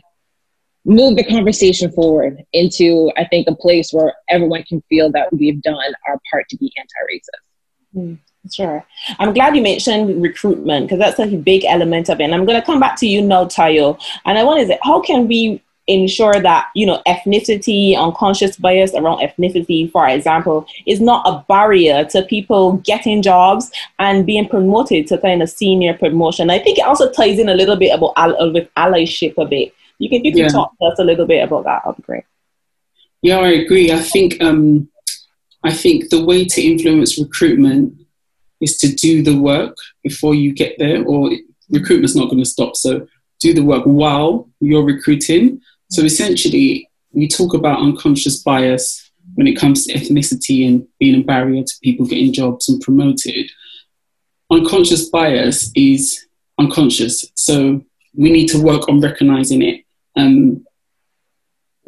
C: move the conversation forward into, I think, a place where everyone can feel that we've done our part to be anti-racist.
B: Mm, sure. I'm glad you mentioned recruitment because that's a big element of it. And I'm going to come back to you now, Tayo. And I want to say, how can we ensure that you know ethnicity unconscious bias around ethnicity for example is not a barrier to people getting jobs and being promoted to kind of senior promotion i think it also ties in a little bit about with allyship a bit you can, you can yeah. talk to us a little bit about that. That'd be great.
F: Yeah, I agree. I think um, I think the way to influence recruitment is to do the work before you get there, or recruitment's not going to stop. So do the work while you're recruiting. So essentially, we talk about unconscious bias when it comes to ethnicity and being a barrier to people getting jobs and promoted. Unconscious bias is unconscious. So we need to work on recognizing it um,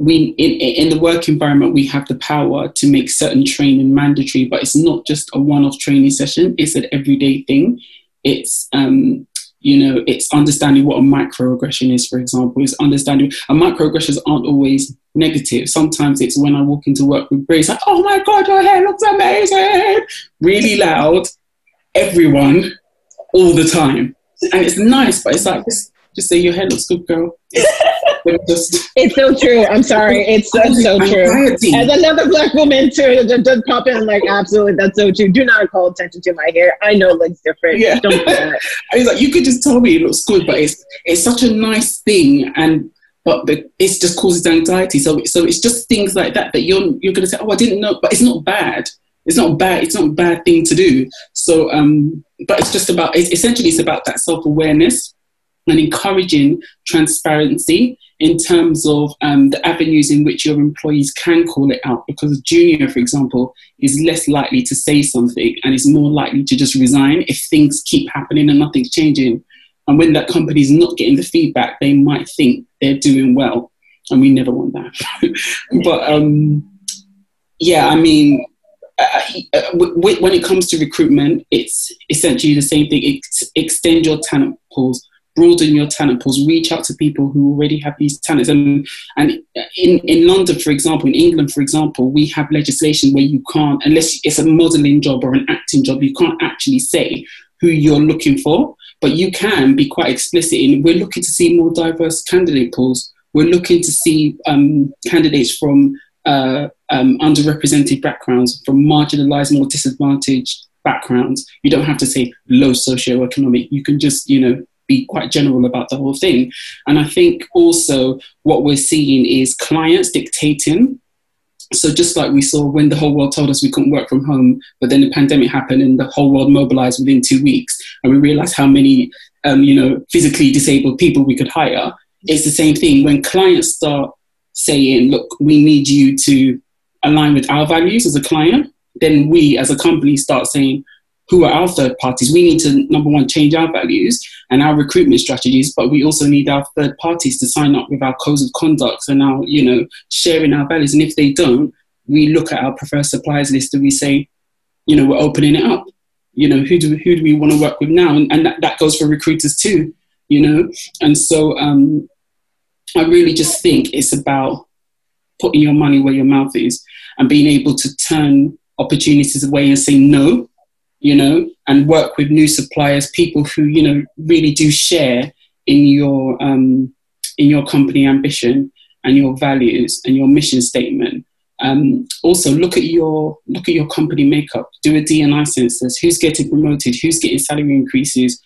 F: we in, in the work environment we have the power to make certain training mandatory but it's not just a one-off training session. It's an everyday thing. It's um, you know it's understanding what a microaggression is for example. It's understanding and microaggressions aren't always negative. Sometimes it's when i walk into work with grace like oh my god your hair looks amazing! Really loud. Everyone all the time. And it's nice but it's like just say your hair looks good girl <laughs>
C: just, it's so true. I'm sorry. It's so, so true. As another black woman too, just, just pop in like, absolutely, that's so true. Do not call attention to my hair. I know it looks different. Yeah. Don't do <laughs> that.
F: I was like, you could just tell me it looks good, but it's it's such a nice thing, and but the, it just causes anxiety. So so it's just things like that that you're you're going to say, oh, I didn't know, but it's not bad. It's not bad. It's not a bad thing to do. So, um, but it's just about. It's, essentially, it's about that self awareness and encouraging transparency in terms of um, the avenues in which your employees can call it out. Because a junior, for example, is less likely to say something and is more likely to just resign if things keep happening and nothing's changing. And when that company is not getting the feedback, they might think they're doing well. And we never want that. <laughs> but um, yeah, I mean, uh, uh when it comes to recruitment, it's essentially the same thing. Ex- extend your talent pools broaden your talent pools, reach out to people who already have these talents. And, and in, in London, for example, in England, for example, we have legislation where you can't, unless it's a modeling job or an acting job, you can't actually say who you're looking for, but you can be quite explicit in we're looking to see more diverse candidate pools. We're looking to see um, candidates from uh, um, underrepresented backgrounds, from marginalized, more disadvantaged backgrounds. You don't have to say low socioeconomic. You can just, you know, be quite general about the whole thing. And I think also what we're seeing is clients dictating. So just like we saw when the whole world told us we couldn't work from home, but then the pandemic happened and the whole world mobilized within two weeks, and we realized how many, um, you know, physically disabled people we could hire. It's the same thing when clients start saying, "Look, we need you to align with our values as a client." Then we, as a company, start saying, who are our third parties. We need to, number one, change our values and our recruitment strategies, but we also need our third parties to sign up with our codes of conduct and our, you know, sharing our values. And if they don't, we look at our preferred suppliers list and we say, you know, we're opening it up. You know, who do who do we want to work with now? And, and that, that goes for recruiters too. You know, and so um, I really just think it's about putting your money where your mouth is and being able to turn opportunities away and say no, you know, and work with new suppliers, people who you know really do share in your um, in your company ambition and your values and your mission statement. Um, also, look at your look at your company makeup. Do a D&I census. Who's getting promoted? Who's getting salary increases?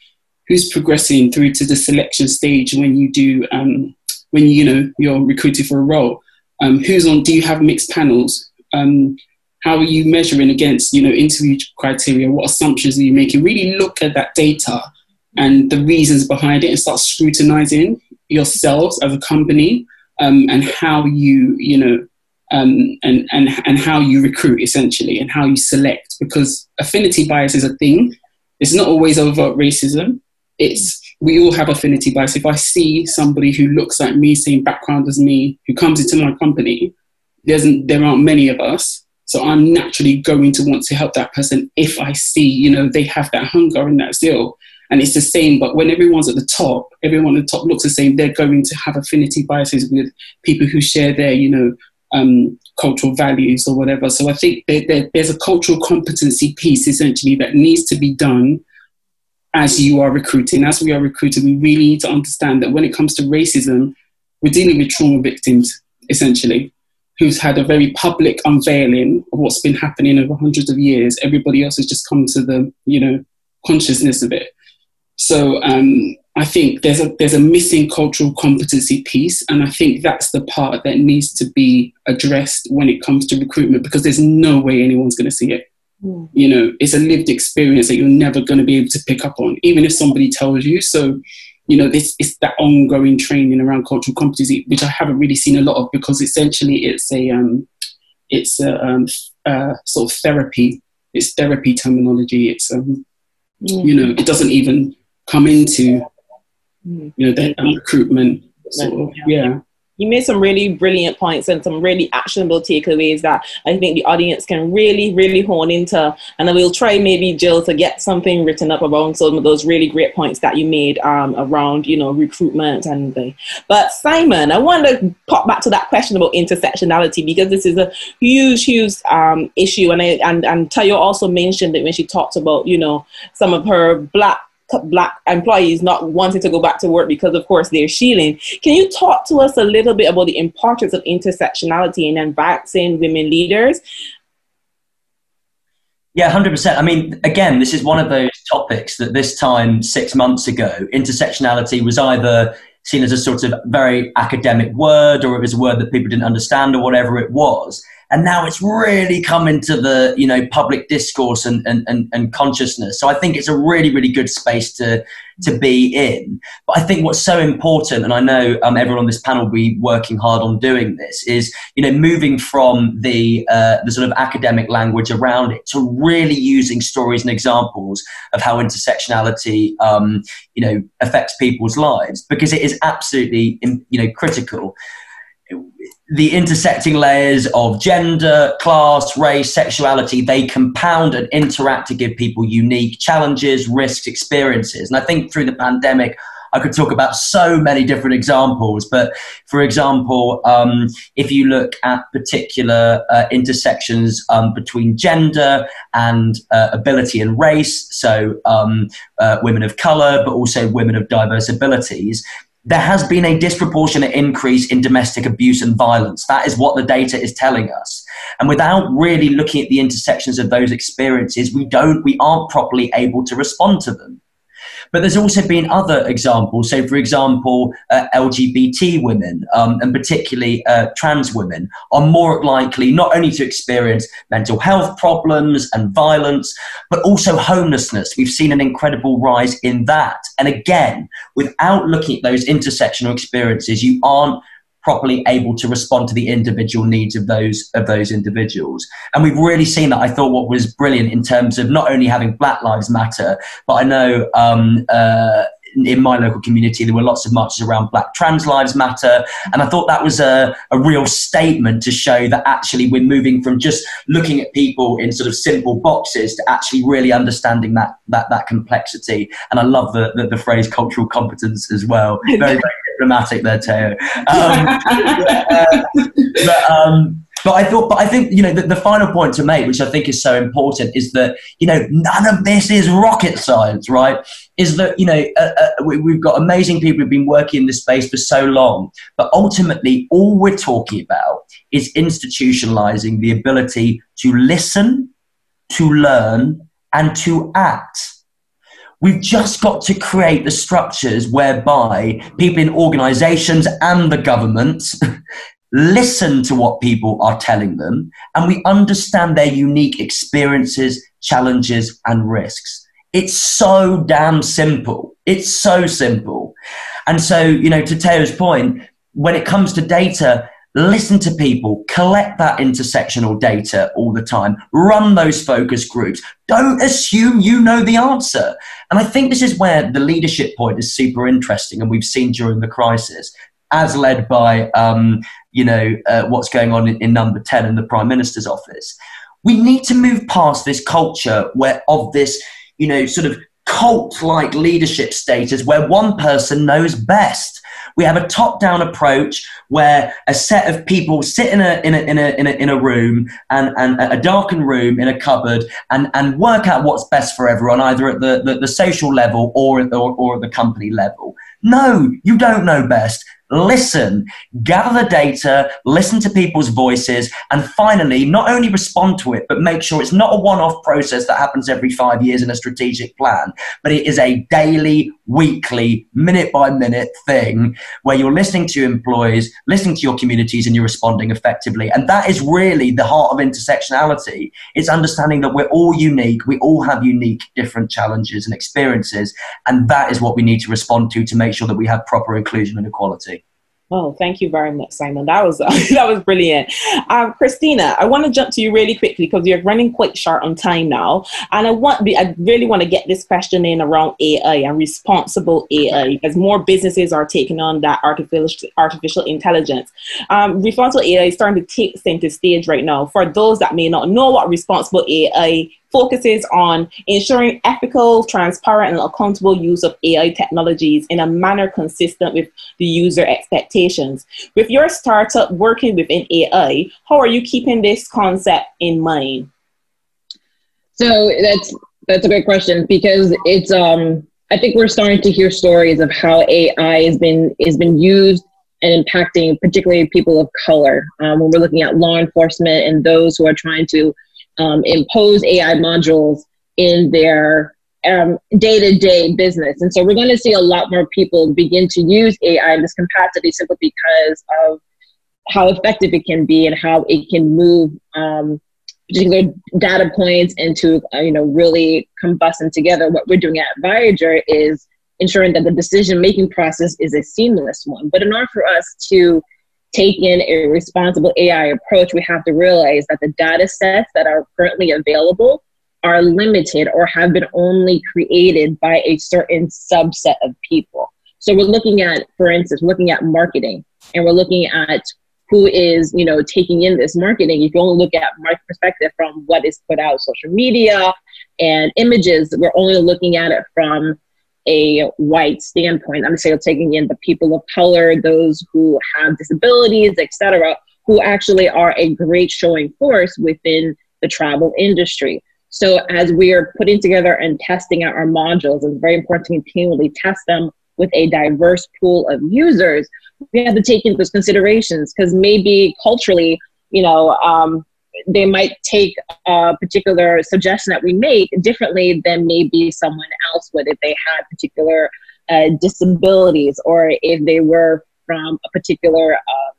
F: Who's progressing through to the selection stage when you do um, when you know you're recruited for a role? Um, who's on? Do you have mixed panels? How are you measuring against you know interview criteria? What assumptions are you making? Really look at that data and the reasons behind it and start scrutinizing yourselves as a company um, and how you you know um, and, and and how you recruit essentially and how you select because affinity bias is a thing it's not always overt racism it's we all have affinity bias if i see somebody who looks like me same background as me who comes into my company there's there aren't many of us so i'm naturally going to want to help that person if i see you know they have that hunger and that zeal and it's the same, but when everyone's at the top, everyone at the top looks the same, they're going to have affinity biases with people who share their, you know, um, cultural values or whatever. So I think there, there's a cultural competency piece essentially that needs to be done as you are recruiting. As we are recruiting, we really need to understand that when it comes to racism, we're dealing with trauma victims essentially who's had a very public unveiling of what's been happening over hundreds of years. Everybody else has just come to the, you know, consciousness of it. So um, I think there's a there's a missing cultural competency piece, and I think that's the part that needs to be addressed when it comes to recruitment because there's no way anyone's going to see it. Mm. You know, it's a lived experience that you're never going to be able to pick up on, even if somebody tells you. So, you know, this is that ongoing training around cultural competency, which I haven't really seen a lot of because essentially it's a um, it's a um, uh, sort of therapy. It's therapy terminology. It's um, mm. you know, it doesn't even come into you know that recruitment sort of, yeah
B: you made some really brilliant points and some really actionable takeaways that I think the audience can really, really hone into. And then we'll try maybe Jill to get something written up around some of those really great points that you made um, around, you know, recruitment and the. But Simon, I want to pop back to that question about intersectionality because this is a huge, huge um, issue. And I and and Tayo also mentioned it when she talked about, you know, some of her black black employees not wanting to go back to work because of course they're shielding. Can you talk to us a little bit about the importance of intersectionality in advancing women leaders?
E: Yeah 100% i mean again this is one of those topics that this time six months ago intersectionality was either seen as a sort of very academic word or it was a word that people didn't understand or whatever it was and now it's really come into the you know public discourse and, and, and, and, consciousness. So i think it's a really really good space to to be in. But i think what's so important and i know um, everyone on this panel will be working hard on doing this is you know moving from the uh, the sort of academic language around it to really using stories and examples of how intersectionality um, you know affects people's lives. Because it is absolutely you know critical the intersecting layers of gender, class, race, sexuality, they compound and interact to give people unique challenges, risks, experiences. And I think through the pandemic, I could talk about so many different examples, but for example, um, if you look at particular uh, intersections um, between gender and uh, ability and race, so um, uh, women of color, but also women of diverse abilities, there has been a disproportionate increase in domestic abuse and violence. That is what the data is telling us. And without really looking at the intersections of those experiences, we don't, we aren't properly able to respond to them. But there's also been other examples. So, for example, uh, LGBT women, um, and particularly uh, trans women, are more likely not only to experience mental health problems and violence, but also homelessness. We've seen an incredible rise in that. And again, without looking at those intersectional experiences, you aren't properly able to respond to the individual needs of those of those individuals. And we've really seen that. I thought what was brilliant in terms of not only having Black Lives Matter, but I know um, uh, in my local community, there were lots of marches around Black Trans Lives Matter. And I thought that was a, a real statement to show that actually we're moving from just looking at people in sort of simple boxes to actually really understanding that, that, that complexity. And I love the, the, the phrase cultural competence as well. <laughs> Very, very diplomatic there, Tayo. Um, but, <laughs> uh, but, um, but I thought, but I think, you know, the, the, final point to make, which I think is so important, is that, you know, none of this is rocket science, right? Is that, you know, uh, uh, we, we've got amazing people who've been working in this space for so long, but ultimately all we're talking about is institutionalizing the ability to listen, to learn, and to act. We've just got to create the structures whereby people in organizations and the government <laughs> listen to what people are telling them, and we understand their unique experiences, challenges, and risks. It's so damn simple. It's so simple. And so, you know, to Tayo's point, when it comes to data, listen to people, collect that intersectional data all the time, run those focus groups. Don't assume you know the answer. And I think this is where the leadership point is super interesting, and we've seen during the crisis as led by um, you know uh, what's going on in, in, number 10 in the prime minister's office we need to move past this culture where of this you know sort of cult like leadership status where one person knows best we have a top down approach where a set of people sit in a, in a, in a, in a, in a room and, and a darkened room in a cupboard and, and work out what's best for everyone, either at the, the, the social level or, or, or at the company level. No, you don't know best listen, gather the data, listen to people's voices, and finally, not only respond to it, but make sure it's not a one off process that happens every five years in a strategic plan, but it is a daily, weekly, minute by minute thing where you're listening to your employees, listening to your communities, and you're responding effectively. And that is really the heart of intersectionality. It's understanding that we're all unique, we all have unique, different challenges and experiences, and that is what we need to respond to to make sure that we have proper inclusion and equality.
B: Oh, thank you very much, Simon. That was uh, <laughs> that was brilliant. Um, Christina, I want to jump to you really quickly because you're running quite short on time now, and I want I really want to get this question in around AI and responsible AI as more businesses are taking on that artificial artificial intelligence. Um, responsible AI is starting to take center stage right now. For those that may not know what responsible AI focuses on ensuring ethical, transparent, and accountable use of AI technologies in a manner consistent with the user expectations. With your startup working within AI, how are you keeping this concept in mind?
C: So that's that's a great question because it's um I think we're starting to hear stories of how AI has been has been used and impacting particularly people of color. Um, when we're looking at law enforcement and those who are trying to um, impose AI modules in their day to day business. And so we're going to see a lot more people begin to use AI in this capacity simply because of how effective it can be and how it can move um, particular data points into, uh, you know, really combust them together. What we're doing at Voyager is ensuring that the decision making process is a seamless one. But in order for us to take in a responsible AI approach, we have to realize that the data sets that are currently available are limited or have been only created by a certain subset of people. So we're looking at, for instance, looking at marketing and we're looking at who is, you know, taking in this marketing. If you only look at my perspective from what is put out social media and images, we're only looking at it from a white standpoint. I'm still taking in the people of color, those who have disabilities, etc., who actually are a great showing force within the travel industry. So as we are putting together and testing out our modules, it's very important to continually test them with a diverse pool of users. We have to take into those considerations because maybe culturally, you know, um, they might take a particular suggestion that we make differently than maybe someone else would if they had particular uh, disabilities or if they were from a particular uh,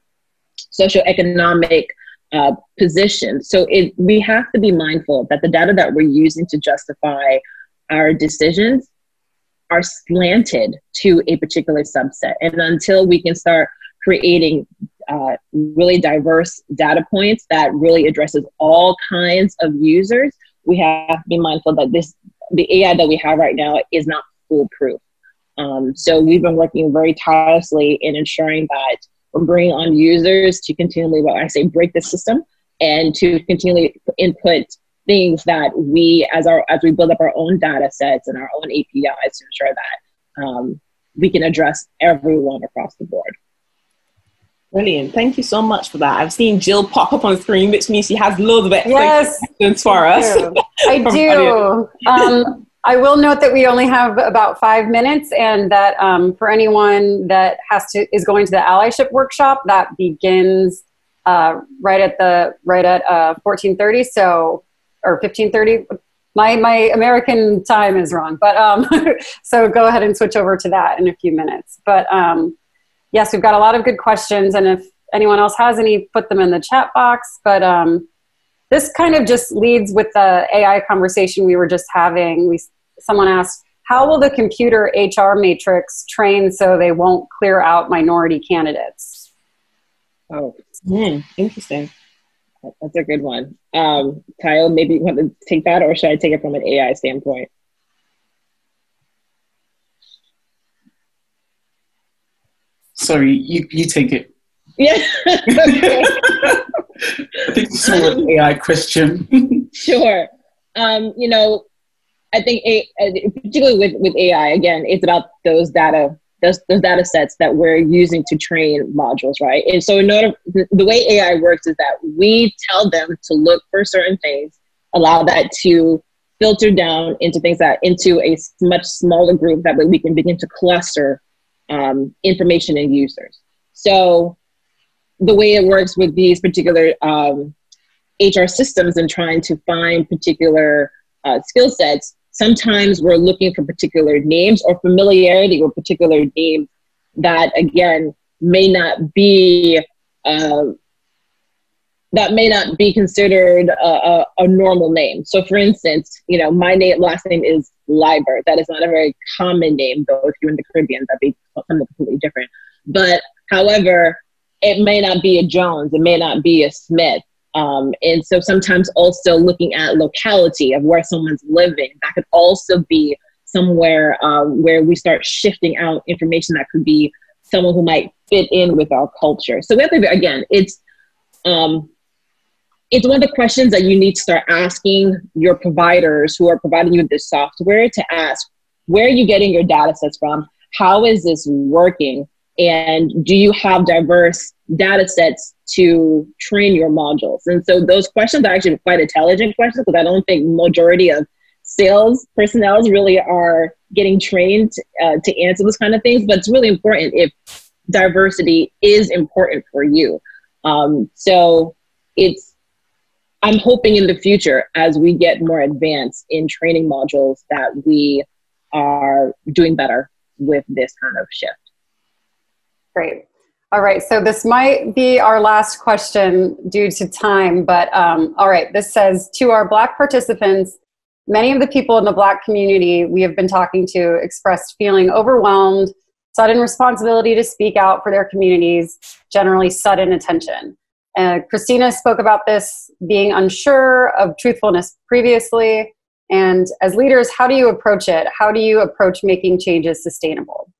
C: socioeconomic uh, position. So it, we have to be mindful that the data that we're using to justify our decisions are slanted to a particular subset. And until we can start creating uh, really diverse data points that really addresses all kinds of users, we have to be mindful that this the AI that we have right now is not foolproof. Um, so we've been working very tirelessly in ensuring that we're bringing on users to continually, what I say, break the system and to continually input things that we, as our as we build up our own data sets and our own APIs to ensure that um, we can address everyone across the board.
B: Brilliant. Thank you so much for that. I've seen Jill pop up on screen, which means she has loads of
A: yes,
B: questions for us.
A: I <laughs> do. Um, I will note that we only have about five minutes, and that um, for anyone that has to is going to the allyship workshop, that begins uh, right at the right at uh, fourteen thirty. So or fifteen thirty. My my American time is wrong, but um, <laughs> so go ahead and switch over to that in a few minutes. But um, yes, we've got a lot of good questions, and if anyone else has any, put them in the chat box. But um, this kind of just leads with the AI conversation we were just having. We someone asked, how will the computer HR matrix train so they won't clear out minority candidates?
C: Oh, mm, interesting. That's a good one. Um, Kyle, maybe you want to take that, or should I take it from an AI standpoint?
F: Sorry, you, you take it.
C: Yeah. <laughs>
F: I think it's more an AI question. <laughs>
C: sure. Um, you know, I think a, particularly with, with AI, again, it's about those data those, those data sets that we're using to train modules, right? And so in order, the, the way AI works is that we tell them to look for certain things, allow that to filter down into things that into a much smaller group that way we can begin to cluster um, information and users. So the way it works with these particular um, HR systems and trying to find particular uh, skill sets, sometimes we're looking for particular names or familiarity with particular names that, again, may not be. Uh, that may not be considered a, a, a, normal name. So, for instance, you know, my name, last name is Liber. That is not a very common name, though. If you're in the Caribbean, that'd be something completely different. But, however, it may not be a Jones. It may not be a Smith. Um, and so sometimes also looking at locality of where someone's living, that could also be somewhere um, where we start shifting out information that could be someone who might fit in with our culture. So we have to, again, it's, um, it's one of the questions that you need to start asking your providers who are providing you this software to ask, where are you getting your data sets from? How is this working? And do you have diverse data sets to train your modules? And so those questions are actually quite intelligent questions because I don't think majority of sales personnel really are getting trained uh, to answer those kind of things. But it's really important if diversity is important for you. Um, so it's I'm hoping in the future as we get more advanced in training modules that we are doing better with this kind of shift.
A: Great. All right, so this might be our last question due to time, but um, all right, this says to our Black participants, many of the people in the Black community we have been talking to expressed feeling overwhelmed, sudden responsibility to speak out for their communities, generally sudden attention. Uh, Christina spoke about this being unsure of truthfulness previously. And as leaders, how do you approach it? How do you approach making changes sustainable?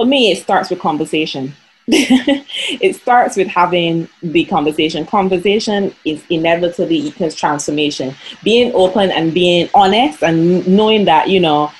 B: for me, it starts with conversation. <laughs> it starts with having the conversation. Conversation is inevitably equals transformation. Being open and being honest and knowing that, you know,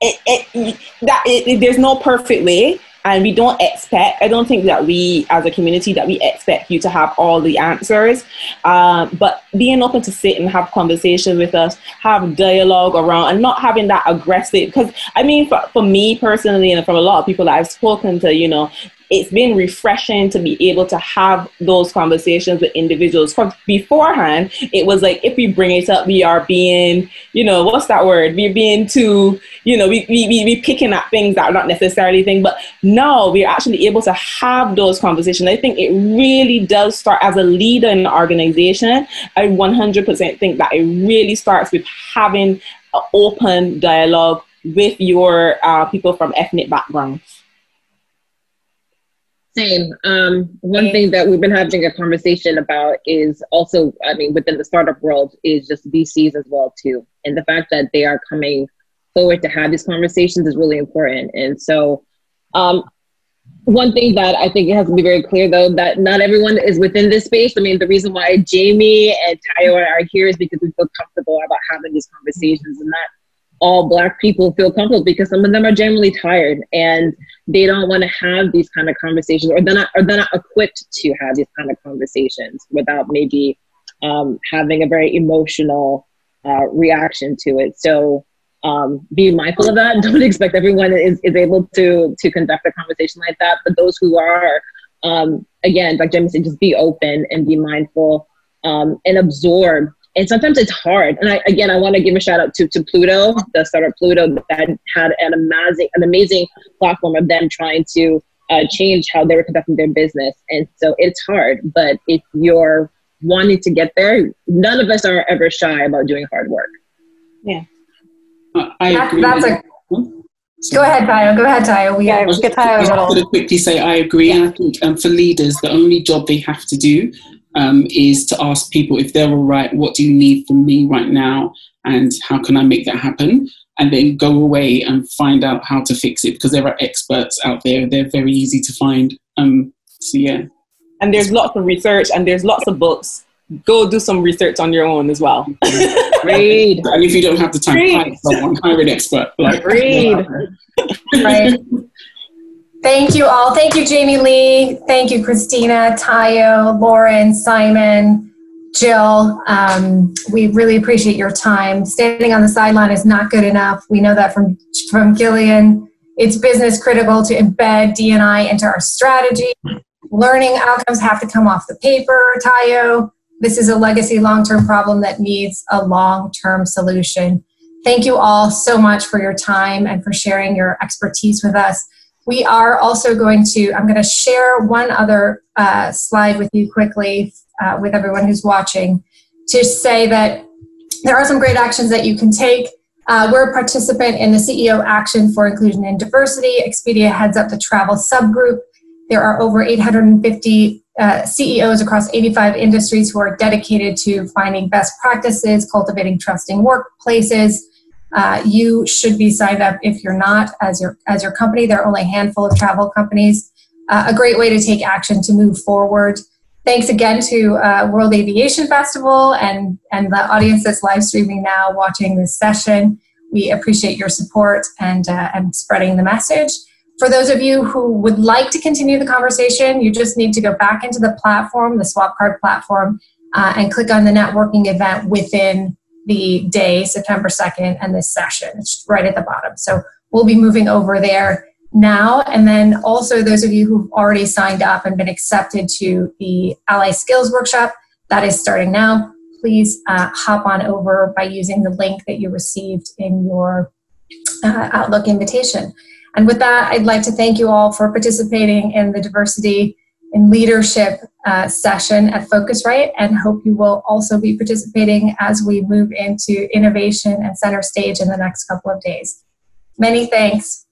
B: it, it, that it, there's no perfect way and we don't expect i don't think that we as a community that we expect you to have all the answers. Um, but being open to sit and have conversation with us have dialogue around and not having that aggressive because i mean for, for me personally and from a lot of people that i've spoken to you know it's been refreshing to be able to have those conversations with individuals. Because beforehand, it was like if we bring it up, we are being, you know, what's that word? We're being too, you know, we we we, we picking at things that are not necessarily things. But now we're actually able to have those conversations. I think it really does start as a leader in the organization. I 100% think that it really starts with having an open dialogue with your uh, people from ethnic backgrounds.
C: Same. Um, one thing that we've been having a conversation about is also, I mean, within the startup world, is just VCs as well too, and the fact that they are coming forward to have these conversations is really important. And so, um, one thing that I think it has to be very clear, though, that not everyone is within this space. I mean, the reason why Jamie and Tayo are here is because we feel comfortable about having these conversations, and not all Black people feel comfortable because some of them are generally tired and they don't want to have these kind of conversations, or they're not, or they're not equipped to have these kind of conversations without maybe um, having a very emotional uh, reaction to it. So um, be mindful of that. <laughs> Don't expect everyone is, is able to to conduct a conversation like that. But those who are, um, again, like Jimmy said, just be open and be mindful um, and absorb. And sometimes it's hard. And I, again, I want to give a shout out to, to Pluto, the startup Pluto, that had an amazing an amazing platform of them trying to uh, change how they were conducting their business. And so it's hard, but if you're wanting to get there, none of us are ever shy about doing hard work.
B: Yeah.
F: I agree.
G: That's a, go ahead, Tayo. Go ahead, Tayo. We
A: Yeah, get Tayo
F: I
A: a
F: was
A: little.
F: going to quickly say I agree, and I think um, for leaders, the only job they have to do um, is to ask people if they're all right. What do you need from me right now, and how can I make that happen? And then go away and find out how to fix it because there are experts out there. They're very easy to find. Um, so yeah,
B: And there's lots of research and there's lots of books. Go do some research on your own as well. <laughs> <laughs>
C: Read.
F: and if you don't have the time,
B: Read.
F: hire someone, hire an expert. Like
C: Read. <laughs>
G: right. Thank you all. Thank you, Jamie Lee. Thank you, Christina, Tayo, Lauren, Simon, Jill. Um, we really appreciate your time. Standing on the sideline is not good enough. We know that from from Gillian. It's business critical to embed D&I into our strategy. Learning outcomes have to come off the paper, Tayo. This is a legacy long term problem that needs a long term solution. Thank you all so much for your time and for sharing your expertise with us. We are also going to, I'm going to share one other uh, slide with you quickly uh, with everyone who's watching to say that there are some great actions that you can take. Uh, we're a participant in the CEO Action for Inclusion and Diversity. Expedia heads up the travel subgroup. There are over 850 uh, CEOs across 85 industries who are dedicated to finding best practices, cultivating trusting workplaces. Uh, you should be signed up if you're not as your as your company. There are only a handful of travel companies. Uh, a great way to take action to move forward. Thanks again to uh, World Aviation Festival and and the audience that's live streaming now, watching this session. We appreciate your support and uh, and spreading the message. For those of you who would like to continue the conversation, you just need to go back into the platform, the Swapcard platform, uh, and click on the networking event within the day, September 2nd, and this session. It's right at the bottom. So we'll be moving over there now. And then also, those of you who've already signed up and been accepted to the Ally Skills Workshop, that is starting now. Please uh, hop on over by using the link that you received in your uh, Outlook invitation. And with that, I'd like to thank you all for participating in the diversity in leadership uh, session at Phocuswright and hope you will also be participating as we move into innovation and center stage in the next couple of days. Many thanks.